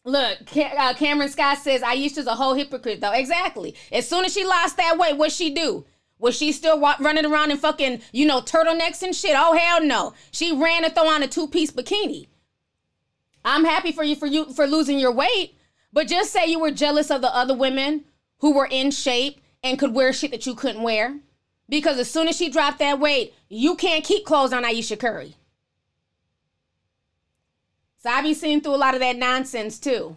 Look, uh, Cameron Scott says Ayesha's a whole hypocrite, though. Exactly. As soon as she lost that weight, what she do? Was she still running around in fucking, you know, turtlenecks and shit? Oh hell no. She ran to throw on a two-piece bikini. I'm happy for you for you for losing your weight, but just say you were jealous of the other women who were in shape and could wear shit that you couldn't wear. Because as soon as she dropped that weight, you can't keep clothes on Ayesha Curry. So I be seeing through a lot of that nonsense too.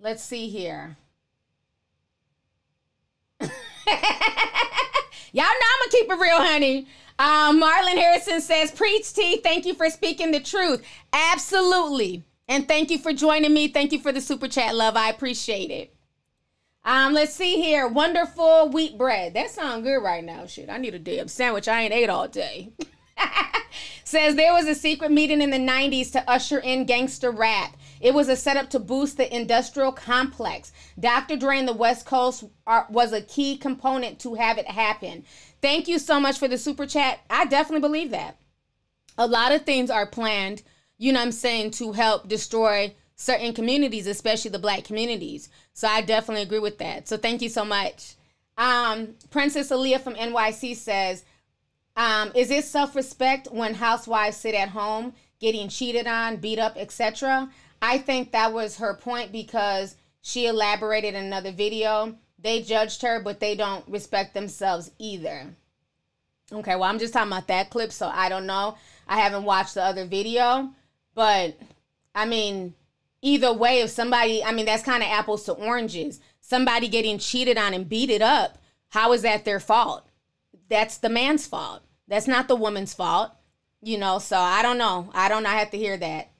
Let's see here. Y'all know I'm gonna keep it real, honey. Um, Marlon Harrison says, Preach T, thank you for speaking the truth. Absolutely. And thank you for joining me. Thank you for the super chat, love. I appreciate it. Um, let's see here. Wonderful wheat bread. That sounds good right now. Shit, I need a damn sandwich. I ain't ate all day. Says there was a secret meeting in the 90s to usher in gangster rap. It was a setup to boost the industrial complex. Dr. Dre and the West Coast are, was a key component to have it happen. Thank you so much for the super chat. I definitely believe that. A lot of things are planned, you know I'm saying, to help destroy certain communities, especially the black communities. So I definitely agree with that. So thank you so much. Um, Princess Aaliyah from NYC says, um, is it self-respect when housewives sit at home getting cheated on, beat up, etc.? I think that was her point because she elaborated in another video. They judged her, but they don't respect themselves either. Okay, well, I'm just talking about that clip, so I don't know. I haven't watched the other video, but I mean, either way, if somebody, I mean, that's kind of apples to oranges. Somebody getting cheated on and beat it up, how is that their fault? That's the man's fault. That's not the woman's fault. You know, so I don't know. I don't. I have to hear that.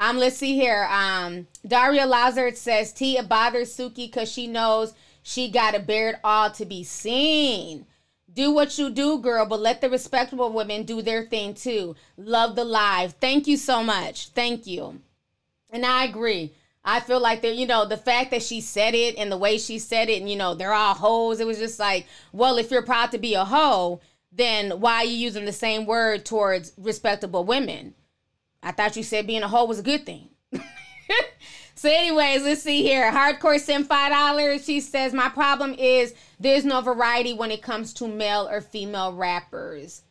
Um, let's see here. Um, Daria Lazard says Tia bothers Suki because she knows she got to bear it all to be seen. Do what you do, girl, but let the respectable women do their thing too. Love the live. Thank you so much. Thank you. And I agree. I feel like they're, you know, the fact that she said it and the way she said it, and, you know, they're all hoes. It was just like, well, if you're proud to be a hoe, then why are you using the same word towards respectable women? I thought you said being a hoe was a good thing. so, anyways, let's see here. Hardcore sent five dollars. She says, My problem is there's no variety when it comes to male or female rappers.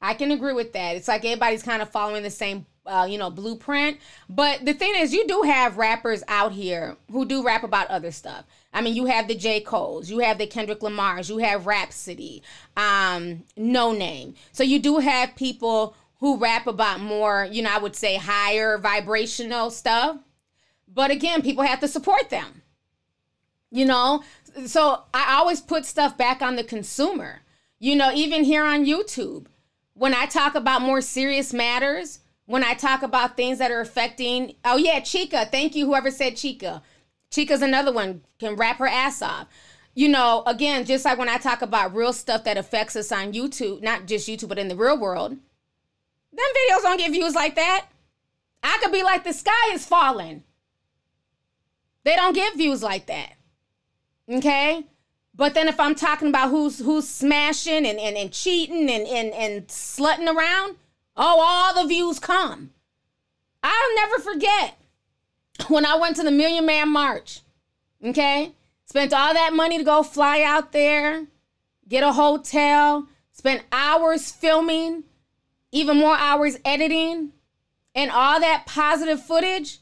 I can agree with that. It's like everybody's kind of following the same uh, you know, blueprint. But the thing is, you do have rappers out here who do rap about other stuff. I mean, you have the J. Cole's, you have the Kendrick Lamar's, you have Rapsody, um, Noname. So you do have people who rap about more, you know, I would say higher vibrational stuff. But again, people have to support them. You know, so I always put stuff back on the consumer. You know, even here on YouTube, when I talk about more serious matters, when I talk about things that are affecting, oh yeah, Chika, thank you, whoever said Chika. Chika's another one, can rap her ass off. You know, again, just like when I talk about real stuff that affects us on YouTube, not just YouTube, but in the real world, them videos don't get views like that. I could be like, the sky is falling. They don't get views like that. Okay? But then if I'm talking about who's who's smashing and, and, and cheating and, and, and slutting around, oh, all the views come. I'll never forget when I went to the Million Man March, okay? Spent all that money to go fly out there, get a hotel, spent hours filming, even more hours editing, and all that positive footage.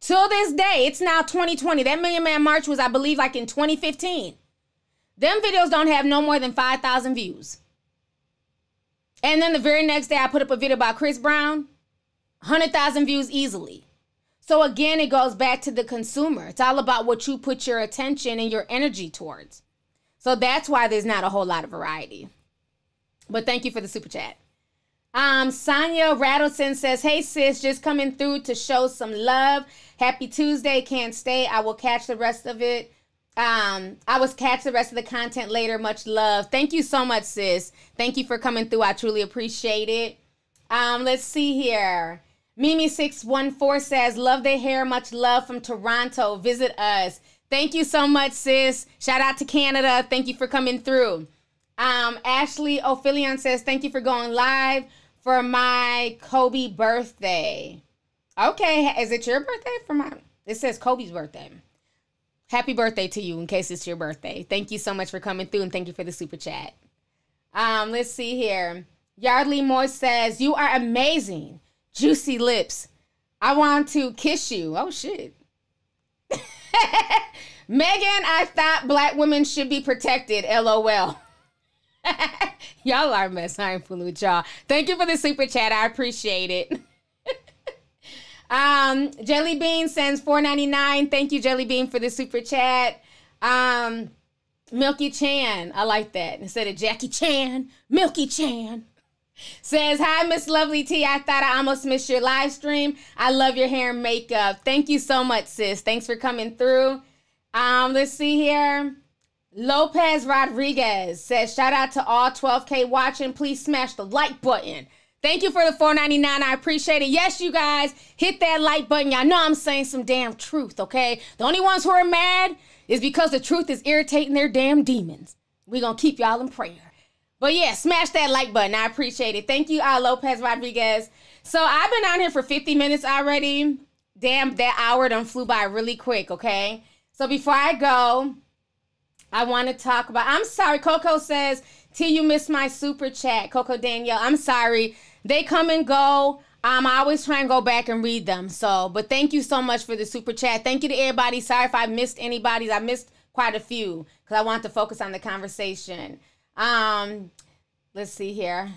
Till this day, it's now 2020. That Million Man March was, I believe, like in 2015. Them videos don't have no more than 5,000 views. And then the very next day, I put up a video about Chris Brown, 100,000 views easily. So again, it goes back to the consumer. It's all about what you put your attention and your energy towards. So that's why there's not a whole lot of variety. But thank you for the super chat. Um, Sonia Rattleton says, Hey sis, just coming through to show some love. Happy Tuesday. Can't stay. I will catch the rest of it. Um, I will catch the rest of the content later. Much love. Thank you so much, sis. Thank you for coming through. I truly appreciate it. Um, let's see here. Mimi614 says, Love the hair. Much love from Toronto. Visit us. Thank you so much, sis. Shout out to Canada. Thank you for coming through. Um, Ashley Ophilion says, Thank you for going live for my Kobe birthday. Okay, is it your birthday? For my it says Kobe's birthday. Happy birthday to you in case it's your birthday. Thank you so much for coming through and thank you for the super chat. Um, let's see here. Yardley Moore says, You are amazing. Juicy lips. I want to kiss you. Oh shit. Megan, I thought black women should be protected. LOL. y'all are a mess. I ain't fooling with y'all. Thank you for the super chat. I appreciate it. um, Jelly Bean sends four ninety nine. Thank you, Jelly Bean, for the super chat. Um, Milky Chan, I like that. Instead of Jackie Chan, Milky Chan. Says, Hi, Miss Lovely T. I thought I almost missed your live stream. I love your hair and makeup. Thank you so much, sis. Thanks for coming through. Um, let's see here. Lopez Rodriguez says, shout out to all 12K watching. Please smash the like button. Thank you for the 499. I appreciate it. Yes, you guys, hit that like button. Y'all know I'm saying some damn truth, okay? The only ones who are mad is because the truth is irritating their damn demons. we to keep y'all in prayer. But yeah, smash that like button. I appreciate it. Thank you, uh, Lopez Rodriguez. So I've been on here for 50 minutes already. Damn, that hour done flew by really quick, okay? So before I go, I want to talk about. I'm sorry, Coco says, T, you missed my super chat. Coco Danielle, I'm sorry. They come and go. Um, I always try and go back and read them. So, but thank you so much for the super chat. Thank you to everybody. Sorry if I missed anybody's. I missed quite a few because I want to focus on the conversation. Um, let's see here.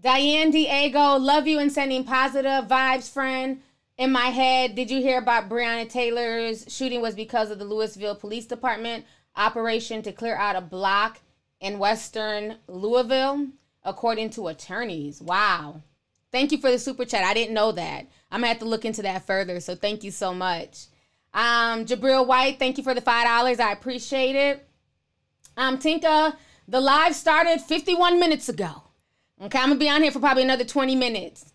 Diane Diego, love you and sending positive vibes, friend in my head, did you hear about Breonna Taylor's shooting was because of the Louisville Police Department operation to clear out a block in western Louisville, according to attorneys. Wow. Thank you for the super chat. I didn't know that. I'm gonna have to look into that further. So thank you so much. Um, Jabril White, thank you for the five dollars. I appreciate it. Um, Tinka, the live started 51 minutes ago. Okay, I'm gonna be on here for probably another 20 minutes.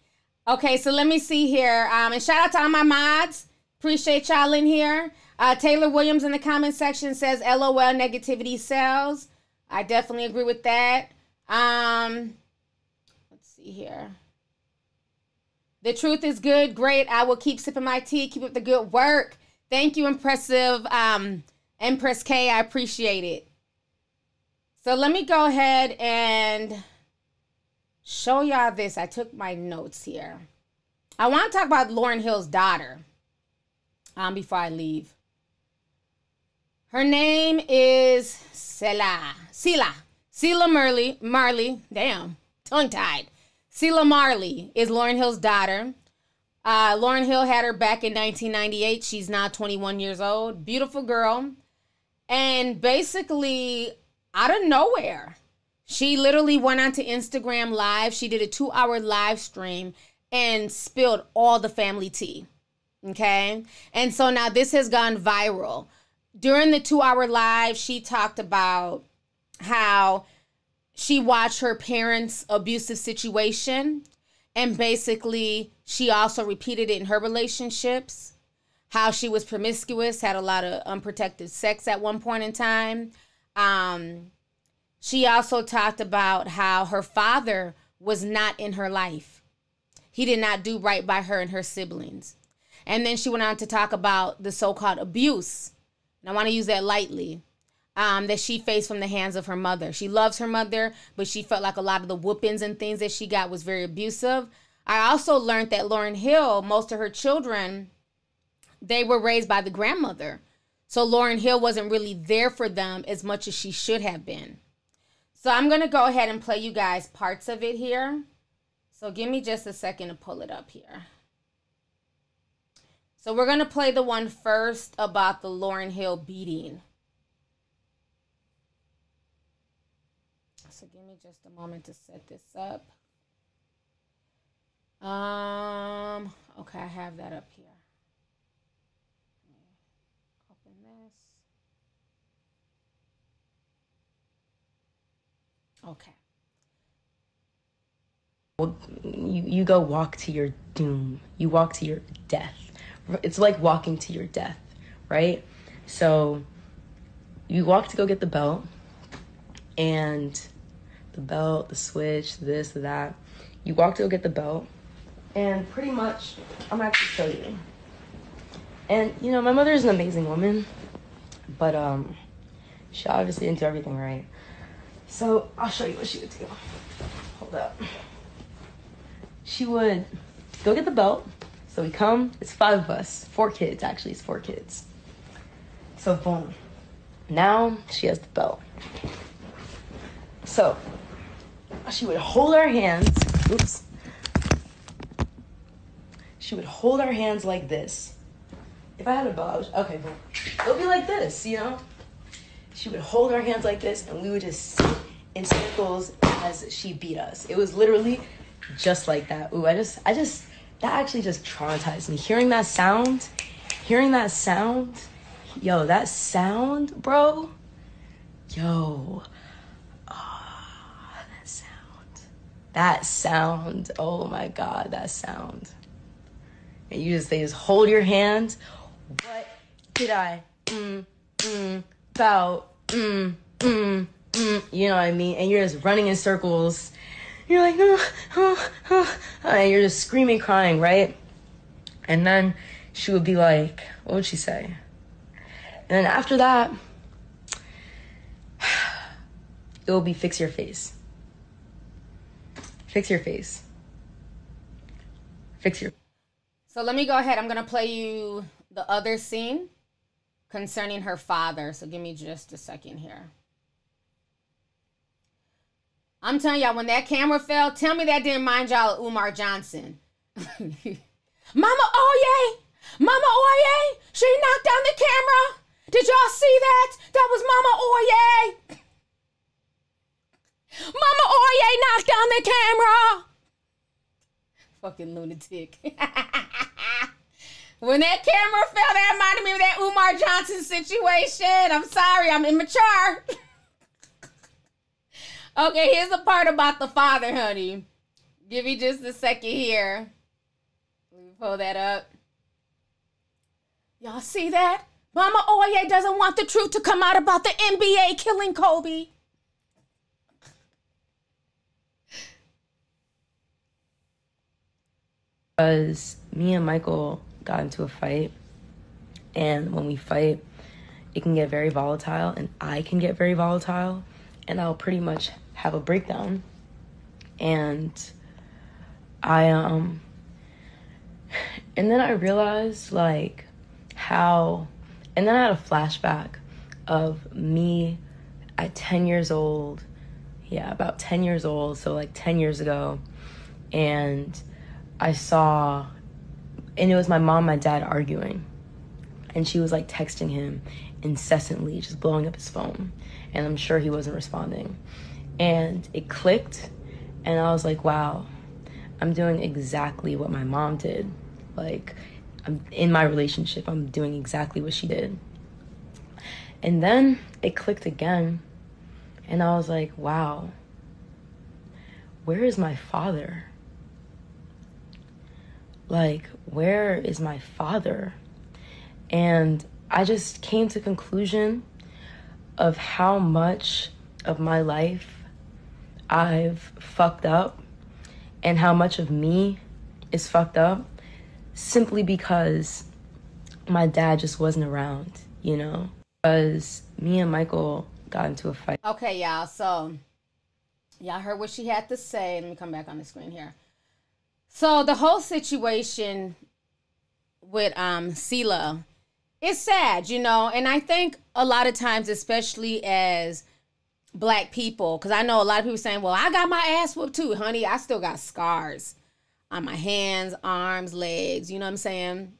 Okay, so let me see here. Um, and shout out to all my mods. Appreciate y'all in here. Uh, Taylor Williams in the comment section says, "LOL, negativity sells." I definitely agree with that. Um, let's see here. The truth is good, great. I will keep sipping my tea. Keep up the good work. Thank you, impressive um, Empress K. I appreciate it. So let me go ahead and show y'all this. I took my notes here. I want to talk about Lauryn Hill's daughter um, before I leave. Her name is Selah. Sela. Selah Marley. Marley. Damn. Tongue tied. Selah Marley is Lauryn Hill's daughter. Uh, Lauryn Hill had her back in 1998. She's now 21 years old. Beautiful girl. And basically, out of nowhere, she literally went onto Instagram Live. She did a two hour live stream and spilled all the family tea. Okay. And so now this has gone viral. During the two hour live, she talked about how she watched her parents' abusive situation. And basically, she also repeated it in her relationships. How she was promiscuous, had a lot of unprotected sex at one point in time. Um, she also talked about how her father was not in her life. He did not do right by her and her siblings. And then she went on to talk about the so called abuse. And I want to use that lightly. Um, that she faced from the hands of her mother. She loves her mother, but she felt like a lot of the whoopings and things that she got was very abusive. I also learned that Lauryn Hill, most of her children, they were raised by the grandmother. So Lauryn Hill wasn't really there for them as much as she should have been. So I'm going to go ahead and play you guys parts of it here. So give me just a second to pull it up here. So we're going to play the one first about the Lauryn Hill beating. So give me just a moment to set this up. Um, okay, I have that up here. Okay. Well, You, you go walk to your doom. You walk to your death. It's like walking to your death, right? So you walk to go get the belt, and the belt, the switch, this, that. You walk to go get the belt, and pretty much, I'm gonna show you. And you know, my mother is an amazing woman, but um, she obviously didn't do everything right. So I'll show you what she would do. Hold up. She would go get the belt. So we come, it's five of us, four kids actually, it's four kids. So boom. Now she has the belt. So she would hold our hands. Oops. She would hold our hands like this. If I had a belt, okay, boom. It would be like this, you know? She would hold our hands like this, and we would just sit in circles as she beat us. It was literally just like that. Ooh, I just, I just, that actually just traumatized me. Hearing that sound, hearing that sound, yo, that sound, bro, yo, ah, that sound, that sound, oh my god, that sound. And you just, they just hold your hands. What did I, mm, mm, about, mm, mm, mm, you know what I mean? And you're just running in circles. You're like, oh, oh, oh, and you're just screaming, crying, right? And then she would be like, what would she say? And then after that, it will be fix your face. Fix your face. Fix your. So let me go ahead. I'm going to play you the other scene concerning her father. So give me just a second here. I'm telling y'all, when that camera fell, tell me that didn't mind y'all Umar Johnson. Mama Oye! Mama Oye! She knocked down the camera! Did y'all see that? That was Mama Oye! Mama Oye knocked down the camera! Fucking lunatic. when that camera fell, that reminded me Umar Johnson situation. I'm sorry, I'm immature. okay, here's the part about the father, honey. Give me just a second here. Let me pull that up. Y'all see that? Mama Oye doesn't want the truth to come out about the NBA killing Kobe. Because me and Michael got into a fight, and when we fight, it can get very volatile, and I can get very volatile, and I'll pretty much have a breakdown. And I, um, and then I realized, like, how, and then I had a flashback of me at 10 years old. Yeah, about 10 years old. So, like, 10 years ago. And I saw, and it was my mom, my dad arguing. And she was like texting him incessantly, just blowing up his phone. And I'm sure he wasn't responding. And it clicked. And I was like, wow, I'm doing exactly what my mom did. Like, I'm in my relationship, I'm doing exactly what she did. And then it clicked again. And I was like, wow, where is my father? Like, where is my father? And I just came to conclusion of how much of my life I've fucked up and how much of me is fucked up simply because my dad just wasn't around, you know? Because me and Michael got into a fight. Okay, y'all. So, y'all heard what she had to say. Let me come back on the screen here. So, the whole situation with um is sad, you know? And I think a lot of times, especially as black people, because I know a lot of people saying, well, I got my ass whooped too, honey. I still got scars on my hands, arms, legs. You know what I'm saying?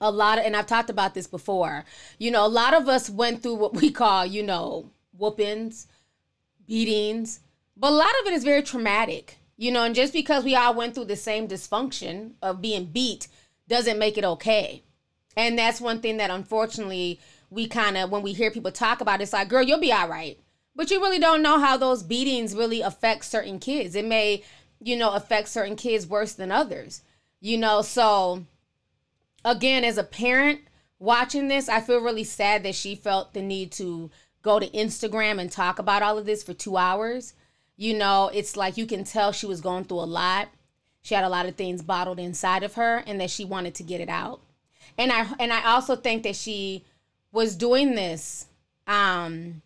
A lot of, and I've talked about this before. You know, a lot of us went through what we call, you know, whoopings, beatings, but a lot of it is very traumatic. You know, and just because we all went through the same dysfunction of being beat doesn't make it okay. And that's one thing that unfortunately we kind of, when we hear people talk about it, it's like, girl, you'll be all right. But you really don't know how those beatings really affect certain kids. It may, you know, affect certain kids worse than others. You know, so again, as a parent watching this, I feel really sad that she felt the need to go to Instagram and talk about all of this for two hours. You know, it's like you can tell she was going through a lot. She had a lot of things bottled inside of her and that she wanted to get it out. And I and I also think that she was doing this um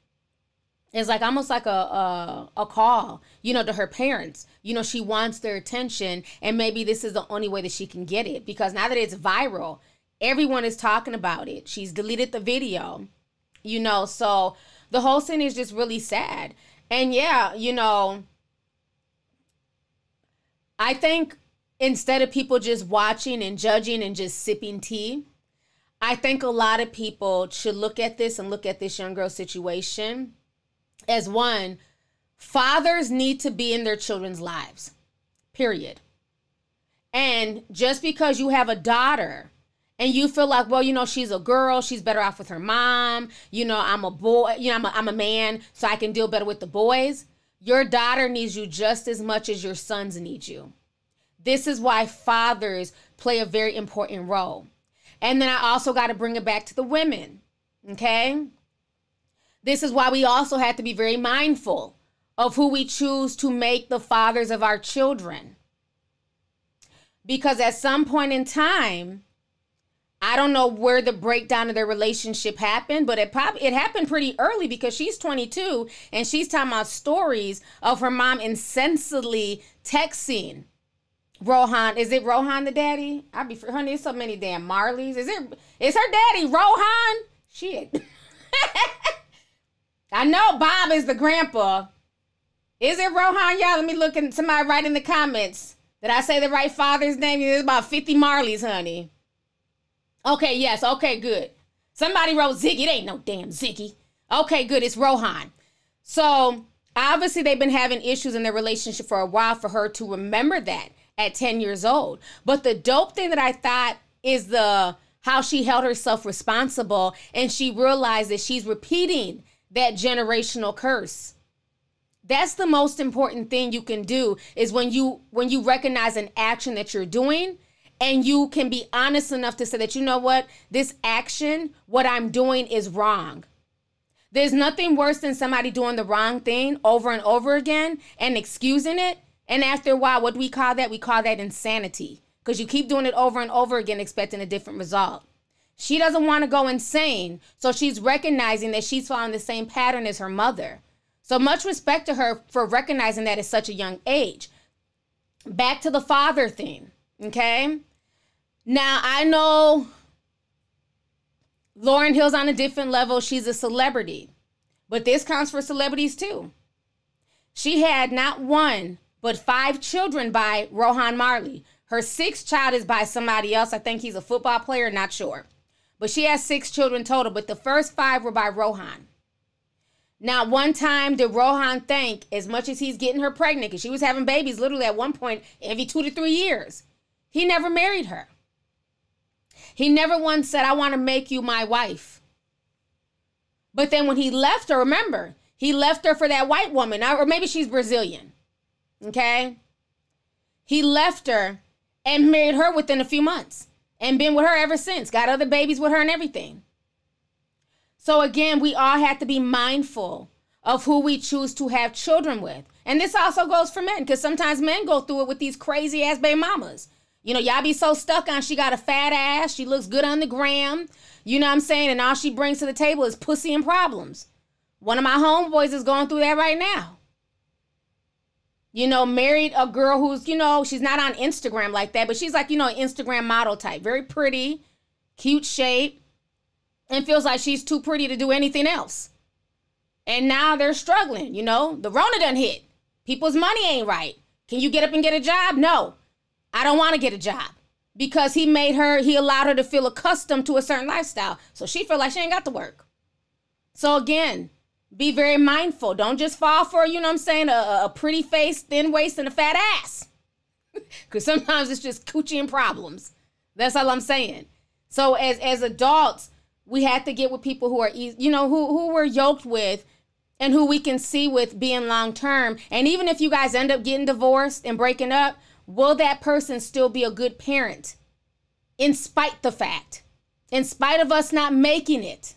is like almost like a, a a call, you know, to her parents. You know, she wants their attention, and maybe this is the only way that she can get it because now that it's viral, everyone is talking about it. She's deleted the video, you know, so the whole thing is just really sad. And yeah, you know, I think instead of people just watching and judging and just sipping tea, I think a lot of people should look at this and look at this young girl situation as one fathers need to be in their children's lives. Period. And just because you have a daughter and you feel like, well, you know, she's a girl, she's better off with her mom, you know, I'm a boy, you know, I'm a, I'm a man, so I can deal better with the boys. Your daughter needs you just as much as your sons need you. This is why fathers play a very important role. And then I also got to bring it back to the women. Okay? This is why we also have to be very mindful of who we choose to make the fathers of our children. Because at some point in time, I don't know where the breakdown of their relationship happened, but it probably it happened pretty early because she's 22 and she's telling about stories of her mom insensibly texting Rohan. Is it Rohan the daddy? I be honey, there's so many damn Marleys. Is it is her daddy Rohan? Shit. I know Bob is the grandpa. Is it Rohan? Y'all, let me look and somebody write in the comments. Did I say the right father's name? There's about 50 Marleys, honey. Okay, yes, okay, good. Somebody wrote Ziggy. It ain't no damn Ziggy. Okay, good. It's Rohan. So obviously they've been having issues in their relationship for a while for her to remember that at 10 years old. But the dope thing that I thought is the how she held herself responsible and she realized that she's repeating that generational curse. That's the most important thing you can do is when you when you recognize an action that you're doing and you can be honest enough to say that you know what this action what i'm doing is wrong there's nothing worse than somebody doing the wrong thing over and over again and excusing it and after a while what do we call that we call that insanity because you keep doing it over and over again expecting a different result she doesn't want to go insane so she's recognizing that she's following the same pattern as her mother so much respect to her for recognizing that at such a young age back to the father thing Okay. Now I know Lauryn Hill's on a different level. She's a celebrity, but this counts for celebrities too. She had not one, but five children by Rohan Marley. Her sixth child is by somebody else. I think he's a football player, not sure. But she has six children total, but the first five were by Rohan. Now, one time did Rohan think, as much as he's getting her pregnant, because she was having babies literally at one point every two to three years, he never married her. He never once said, I want to make you my wife. But then when he left her, remember, he left her for that white woman, or maybe she's Brazilian. Okay? He left her and married her within a few months and been with her ever since, got other babies with her and everything. So again, we all have to be mindful of who we choose to have children with. And this also goes for men, because sometimes men go through it with these crazy ass baby mamas. You know, y'all be so stuck on she got a fat ass, she looks good on the gram. You know what I'm saying? And all she brings to the table is pussy and problems. One of my homeboys is going through that right now. You know, married a girl who's, you know, she's not on Instagram like that, but she's like, you know, Instagram model type. Very pretty, cute shape, and feels like she's too pretty to do anything else. And now they're struggling, you know. The Rona done hit. People's money ain't right. Can you get up and get a job? No. I don't want to get a job because he made her, he allowed her to feel accustomed to a certain lifestyle. So she feel like she ain't got to work. So again, be very mindful. Don't just fall for, you know what I'm saying, a, a pretty face, thin waist, and a fat ass. Because sometimes it's just coochie and problems. That's all I'm saying. So as as adults, we have to get with people who are, easy, you know, who who we're yoked with and who we can see with being long term. And even if you guys end up getting divorced and breaking up, will that person still be a good parent in spite the fact, in spite of us not making it?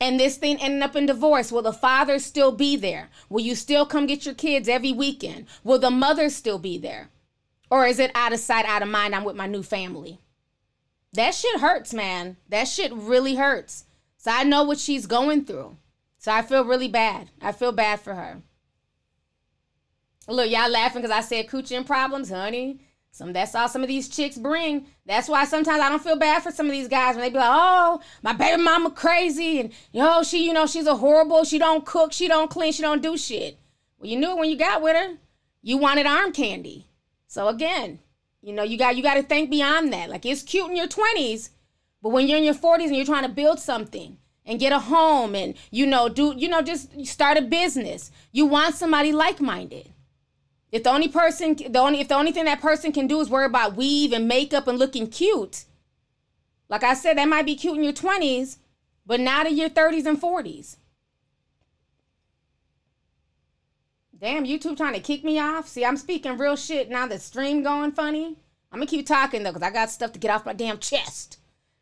And this thing ending up in divorce, will the father still be there? Will you still come get your kids every weekend? Will the mother still be there? Or is it out of sight, out of mind? I'm with my new family. That shit hurts, man. That shit really hurts. So I know what she's going through. So I feel really bad. I feel bad for her. Look, y'all laughing because I said coochie and problems, honey. Some that's all some of these chicks bring. That's why sometimes I don't feel bad for some of these guys when they be like, "Oh, my baby mama crazy," and yo, she, you know, she's a horrible. She don't cook, she don't clean, she don't do shit. Well, you knew it when you got with her. You wanted arm candy. So again, you know, you got you got to think beyond that. Like it's cute in your twenties, but when you're in your forties and you're trying to build something and get a home and you know do you know just start a business, you want somebody like minded. If the only person, the only if the only thing that person can do is worry about weave and makeup and looking cute, like I said, that might be cute in your twenties, but not in your thirties and forties. Damn, YouTube trying to kick me off. See, I'm speaking real shit now. The stream going funny. I'm gonna keep talking though, cause I got stuff to get off my damn chest.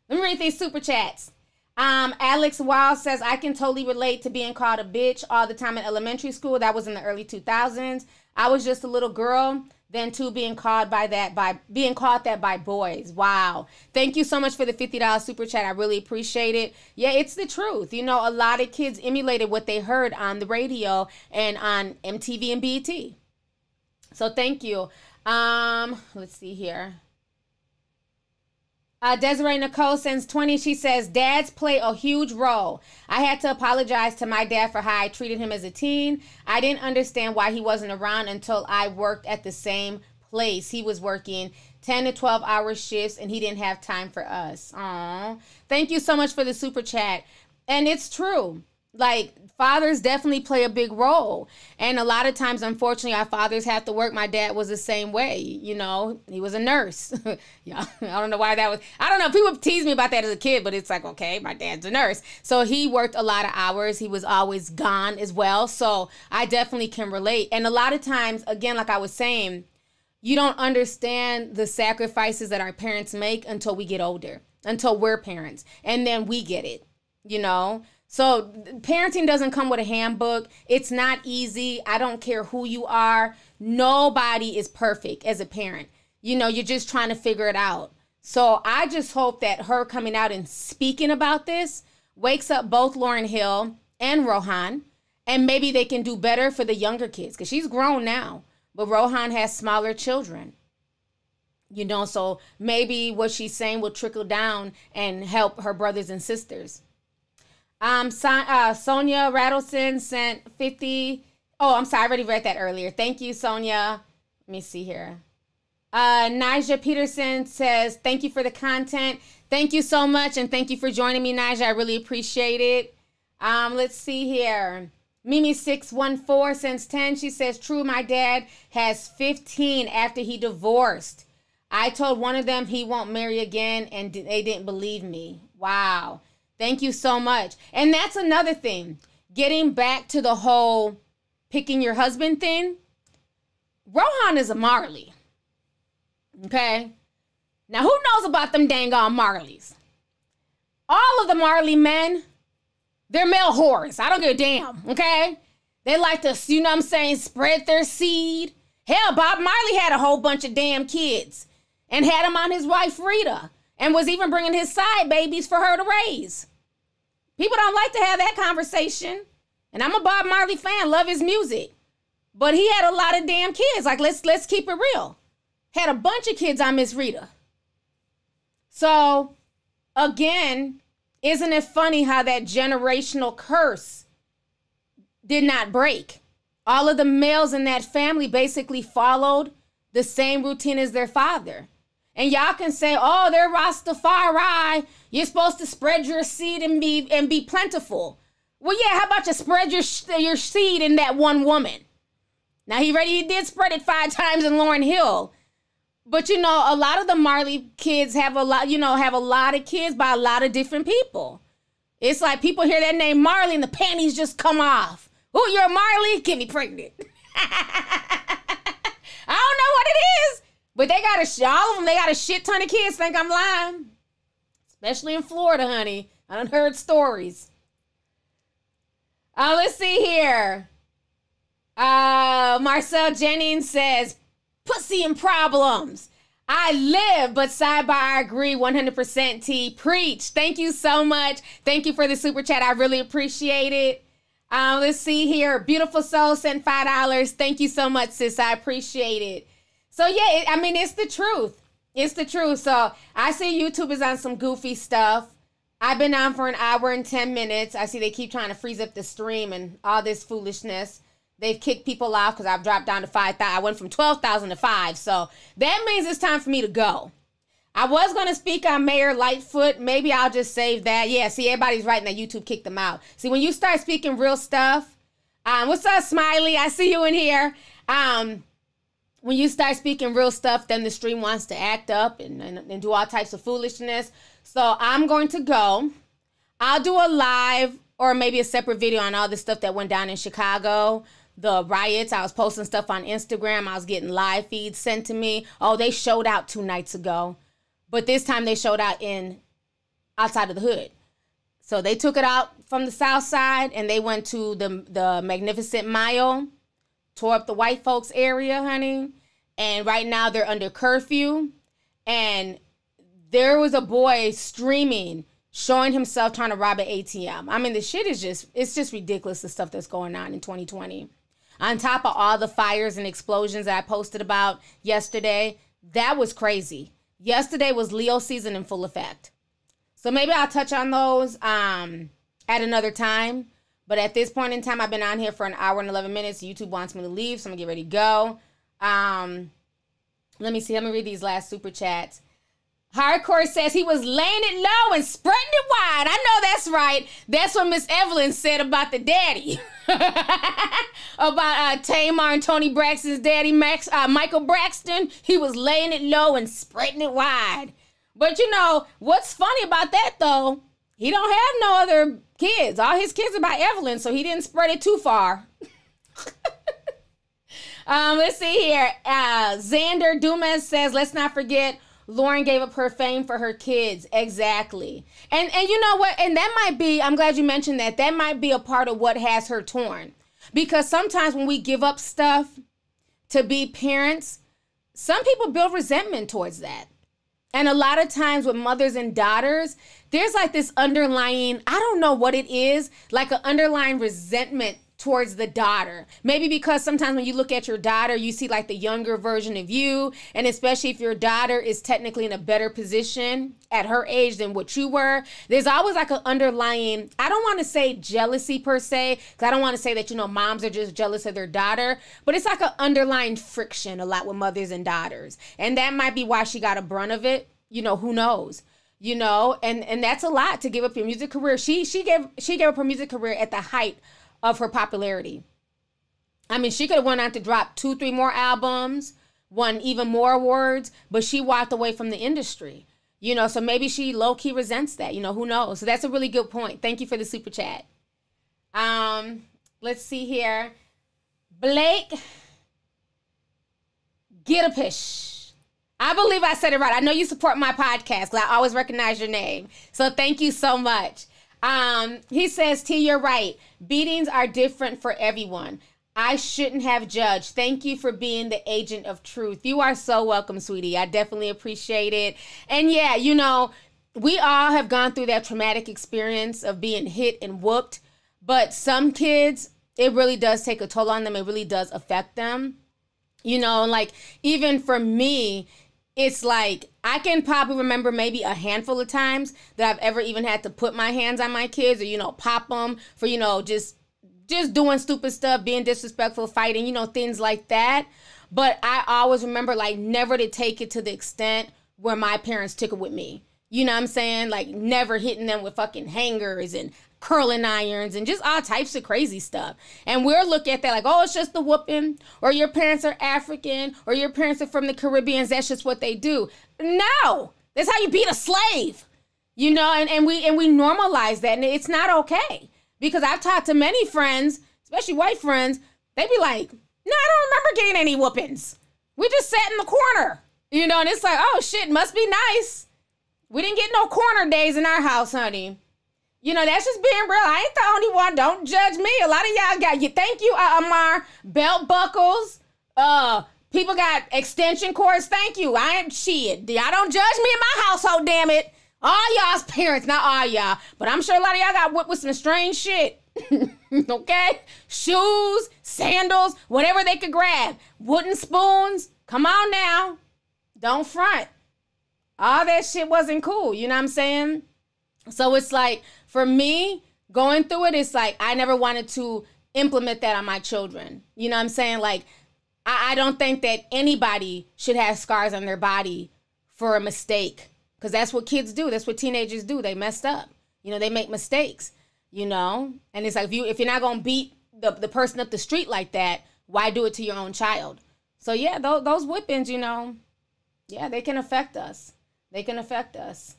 Let me read these super chats. Um, Alex Wild says I can totally relate to being called a bitch all the time in elementary school. That was in the early 2000s. I was just a little girl then to being called by that by being called that by boys. Wow. Thank you so much for the $50 super chat. I really appreciate it. Yeah, it's the truth. You know, a lot of kids emulated what they heard on the radio and on MTV and BET. So thank you. Um, let's see here. Uh, Desiree Nicole sends 20. She says, Dads play a huge role. I had to apologize to my dad for how I treated him as a teen. I didn't understand why he wasn't around until I worked at the same place. He was working 10 to 12 hour shifts and he didn't have time for us. Aw. Thank you so much for the super chat. And it's true. Like, fathers definitely play a big role. And a lot of times, unfortunately, our fathers have to work. My dad was the same way. You know, he was a nurse. yeah, I don't know why that was. I don't know. People tease me about that as a kid, but it's like, okay, my dad's a nurse. So he worked a lot of hours. He was always gone as well. So I definitely can relate. And a lot of times, again, like I was saying, you don't understand the sacrifices that our parents make until we get older, until we're parents. And then we get it, you know? So parenting doesn't come with a handbook. It's not easy. I don't care who you are. Nobody is perfect as a parent. You know, you're just trying to figure it out. So I just hope that her coming out and speaking about this wakes up both Lauryn Hill and Rohan, and maybe they can do better for the younger kids because she's grown now, but Rohan has smaller children. You know, so maybe what she's saying will trickle down and help her brothers and sisters. Um, so, uh, Sonia Rattleson sent 50. Oh, I'm sorry. I already read that earlier. Thank you, Sonia. Let me see here. Uh, Nija Peterson says, Thank you for the content. Thank you so much. And thank you for joining me, Nija. I really appreciate it. Um, let's see here. Mimi614 sends 10. She says, True, my dad has 15 after he divorced. I told one of them he won't marry again, and they didn't believe me. Wow. Thank you so much. And that's another thing. Getting back to the whole picking your husband thing. Rohan is a Marley. Okay? Now, who knows about them dang on Marleys? All of the Marley men, they're male whores. I don't give a damn, okay? They like to, you know what I'm saying, spread their seed. Hell, Bob Marley had a whole bunch of damn kids and had them on his wife Rita and was even bringing his side babies for her to raise. People don't like to have that conversation. And I'm a Bob Marley fan, love his music. But he had a lot of damn kids. Like let's let's keep it real. Had a bunch of kids on Miss Rita. So again, isn't it funny how that generational curse did not break? All of the males in that family basically followed the same routine as their father. And y'all can say, oh, they're Rastafari. You're supposed to spread your seed and be and be plentiful. Well, yeah, how about you spread your your seed in that one woman? Now he ready, he did spread it five times in Lauryn Hill. But you know, a lot of the Marley kids have a lot, you know, have a lot of kids by a lot of different people. It's like people hear that name Marley and the panties just come off. Oh, you're Marley? Get me pregnant. I don't know what it is. But they got a all of them. They got a shit ton of kids. Think I'm lying, especially in Florida, honey. I done heard stories. Uh, let's see here. Uh, Marcel Jennings says, "Pussy and problems." I live, but sidebar, I agree 100% T. Preach. Thank you so much. Thank you for the super chat. I really appreciate it. Um, let's see here. Beautiful Soul sent $5. Thank you so much, sis. I appreciate it. So, yeah, it, I mean, it's the truth. It's the truth. So, I see YouTube is on some goofy stuff. I've been on for an hour and 10 minutes. I see they keep trying to freeze up the stream and all this foolishness. They've kicked people off because I've dropped down to 5,000. I went from 12,000 to 5. So that means it's time for me to go. I was going to speak on Mayor Lightfoot. Maybe I'll just save that. Yeah, see, everybody's writing that YouTube kicked them out. See, when you start speaking real stuff, um, what's up, Smiley? I see you in here. Um, when you start speaking real stuff, then the stream wants to act up and, and, and do all types of foolishness. So I'm going to go. I'll do a live or maybe a separate video on all the stuff that went down in Chicago the riots. I was posting stuff on Instagram. I was getting live feeds sent to me. Oh, they showed out two nights ago. But this time they showed out in outside of the hood. So they took it out from the south side and they went to the the Magnificent Mile, tore up the white folks area, honey. And right now they're under curfew. And there was a boy streaming, showing himself trying to rob an ATM. I mean, the shit is just it's just ridiculous the stuff that's going on in 2020 on top of all the fires and explosions that I posted about yesterday, that was crazy. Yesterday was Leo season in full effect. So maybe I'll touch on those um, at another time. But at this point in time, I've been on here for an hour and 11 minutes. YouTube wants me to leave, so I'm going to get ready to go. Um, let me see. Let me read these last super chats. Hardcore says he was laying it low and spreading it wide. I know that's right. That's what Miss Evelyn said about the daddy. about uh, Tamar and Toni Braxton's daddy, Max, uh, Michael Braxton. He was laying it low and spreading it wide. But you know, what's funny about that though, he don't have no other kids. All his kids are by Evelyn, so he didn't spread it too far. um, let's see here. Uh, Xander Dumas says, let's not forget Lauryn gave up her fame for her kids. Exactly. And and you know what? And that might be, I'm glad you mentioned that. That might be a part of what has her torn. Because sometimes when we give up stuff to be parents, some people build resentment towards that. And a lot of times with mothers and daughters, there's like this underlying, I don't know what it is, like an underlying resentment towards the daughter. Maybe because sometimes when you look at your daughter, you see like the younger version of you. And especially if your daughter is technically in a better position at her age than what you were, there's always like an underlying, I don't want to say jealousy per se, because I don't want to say that, you know, moms are just jealous of their daughter, but it's like an underlying friction a lot with mothers and daughters. And that might be why she got a brunt of it. You know, who knows? you know and and that's a lot to give up your music career she she gave she gave up her music career at the height of her popularity. I mean, she could have went on to drop two, three more albums, won even more awards, but she walked away from the industry. You know, so maybe she low key resents that. You know, who knows? So that's a really good point. Thank you for the super chat. Um, let's see here. Blake Gitapish. I believe I said it right. I know you support my podcast because I always recognize your name. So thank you so much. Um, he says, T, you're right. Beatings are different for everyone. I shouldn't have judged. Thank you for being the agent of truth. You are so welcome, sweetie. I definitely appreciate it. And yeah, you know, we all have gone through that traumatic experience of being hit and whooped, but some kids, it really does take a toll on them. It really does affect them. You know, like even for me, it's like I can probably remember maybe a handful of times that I've ever even had to put my hands on my kids or you know pop them for you know just just doing stupid stuff, being disrespectful, fighting, you know things like that. But I always remember like never to take it to the extent where my parents took it with me. You know what I'm saying? Like never hitting them with fucking hangers and curling irons and just all types of crazy stuff. And we'll look at that like, oh, it's just the whooping, or your parents are African, or your parents are from the Caribbean. That's just what they do. No, that's how you beat a slave. You know, and, and we and we normalize that, and it's not okay. Because I've talked to many friends, especially white friends, they be like, no, I don't remember getting any whoopings. We just sat in the corner. You know, and it's like, oh shit, must be nice. We didn't get no corner days in our house, honey. You know, that's just being real. I ain't the only one. Don't judge me. A lot of y'all got you. Thank you, uh, Amar. Belt buckles. Uh, people got extension cords. Thank you. I ain't shit. Y'all don't judge me in my household. Damn it. All y'all's parents, not all y'all, but I'm sure a lot of y'all got whipped with some strange shit. okay? Shoes, sandals, whatever they could grab. Wooden spoons. Come on now. Don't front. All that shit wasn't cool. You know what I'm saying? So it's like, for me, going through it, it's like I never wanted to implement that on my children. You know what I'm saying? Like, I, I don't think that anybody should have scars on their body for a mistake. Because that's what kids do. That's what teenagers do. They messed up. You know, they make mistakes you know and it's like if you if you're not gonna beat the, the person up the street like that why do it to your own child so yeah those, those whippings you know yeah they can affect us they can affect us.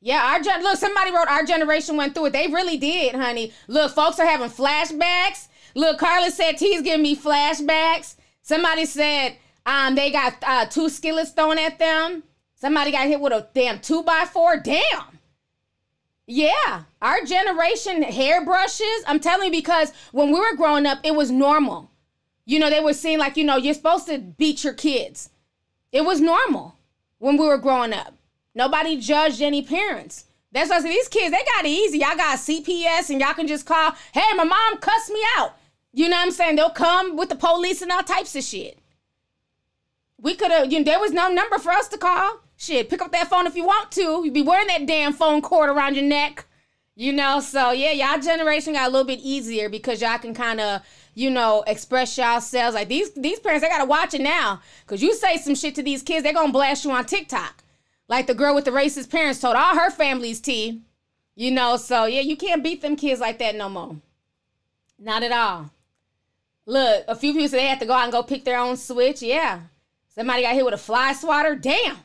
Yeah our gen look somebody wrote our generation went through it. They really did honey. Look folks are having flashbacks. Look carla said t's giving me flashbacks. Somebody said um they got uh, two skillets thrown at them. Somebody got hit with a damn two by four. Damn. Yeah, our generation hairbrushes. I'm telling you because when we were growing up, it was normal. You know, they were saying like, you know, you're supposed to beat your kids. It was normal when we were growing up. Nobody judged any parents. That's why I said these kids, they got it easy. Y'all got CPS and y'all can just call, hey, my mom cussed me out. You know what I'm saying? They'll come with the police and all types of shit. We could have, you know, there was no number for us to call. Shit, pick up that phone if you want to. You'd be wearing that damn phone cord around your neck. You know, so yeah, y'all generation got a little bit easier because y'all can kind of, you know, express yourselves. Like these these parents, they gotta watch it now. Cause you say some shit to these kids, they're gonna blast you on TikTok. Like the girl with the racist parents told all her family's tea. You know, so yeah, you can't beat them kids like that no more. Not at all. Look, a few people said they had to go out and go pick their own switch. Yeah. Somebody got hit with a fly swatter. Damn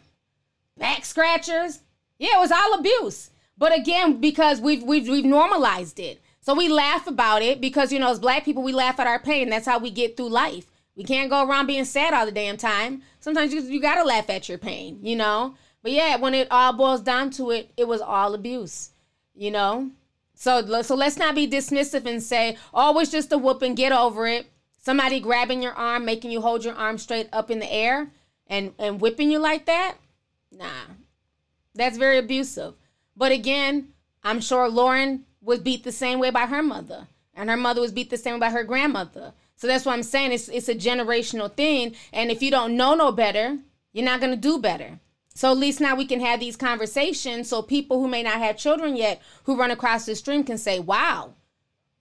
back scratchers. Yeah, it was all abuse. But again, because we've we've we've normalized it. So we laugh about it because you know, as black people, we laugh at our pain. That's how we get through life. We can't go around being sad all the damn time. Sometimes you, you gotta laugh at your pain, you know? But yeah, when it all boils down to it, it was all abuse, you know? So, so let's not be dismissive and say, oh, it's just a whooping, get over it. Somebody grabbing your arm, making you hold your arm straight up in the air and, and whipping you like that. Nah, that's very abusive. But again, I'm sure Lauryn was beat the same way by her mother, and her mother was beat the same way by her grandmother. So that's what I'm saying. It's it's a generational thing, and if you don't know no better, you're not gonna do better. So at least now we can have these conversations, so people who may not have children yet who run across the stream can say, "Wow."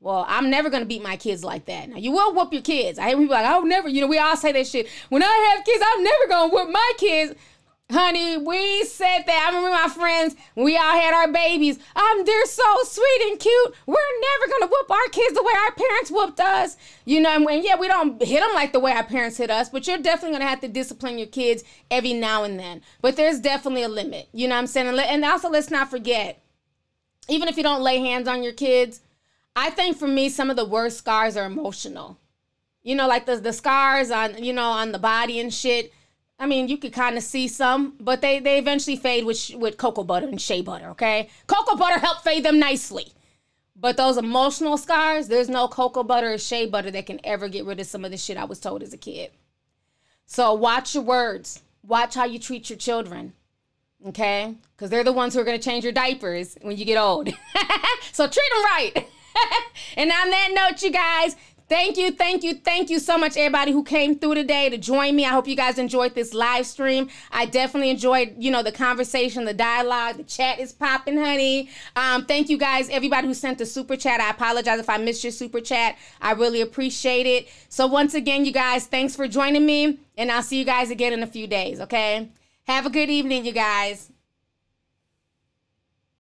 Well, I'm never gonna beat my kids like that. Now you will whoop your kids. I hear people like, "I'll never," you know. We all say that shit. When I have kids, I'm never gonna whoop my kids. Honey, we said that. I remember my friends, we all had our babies. Um, they're so sweet and cute. We're never gonna whoop our kids the way our parents whooped us. You know, and when, yeah, we don't hit them like the way our parents hit us, but you're definitely gonna have to discipline your kids every now and then. But there's definitely a limit. You know what I'm saying? And also, let's not forget, even if you don't lay hands on your kids, I think for me, some of the worst scars are emotional. You know, like the the scars on you know on the body and shit I mean, you could kind of see some, but they they eventually fade with with cocoa butter and shea butter. Okay, cocoa butter help fade them nicely, but those emotional scars, there's no cocoa butter or shea butter that can ever get rid of some of the shit I was told as a kid. So watch your words. Watch how you treat your children. Okay, because they're the ones who are to change your diapers when you get old. so treat them right. and on that note, you guys, Thank you, thank you, thank you so much, everybody who came through today to join me. I hope you guys enjoyed this live stream. I definitely enjoyed, you know, the conversation, the dialogue. The chat is popping, honey. Um, thank you guys, everybody who sent the super chat. I apologize if I missed your super chat. I really appreciate it. So once again, you guys, thanks for joining me, and I'll see you guys again in a few days. Okay. Have a good evening, you guys.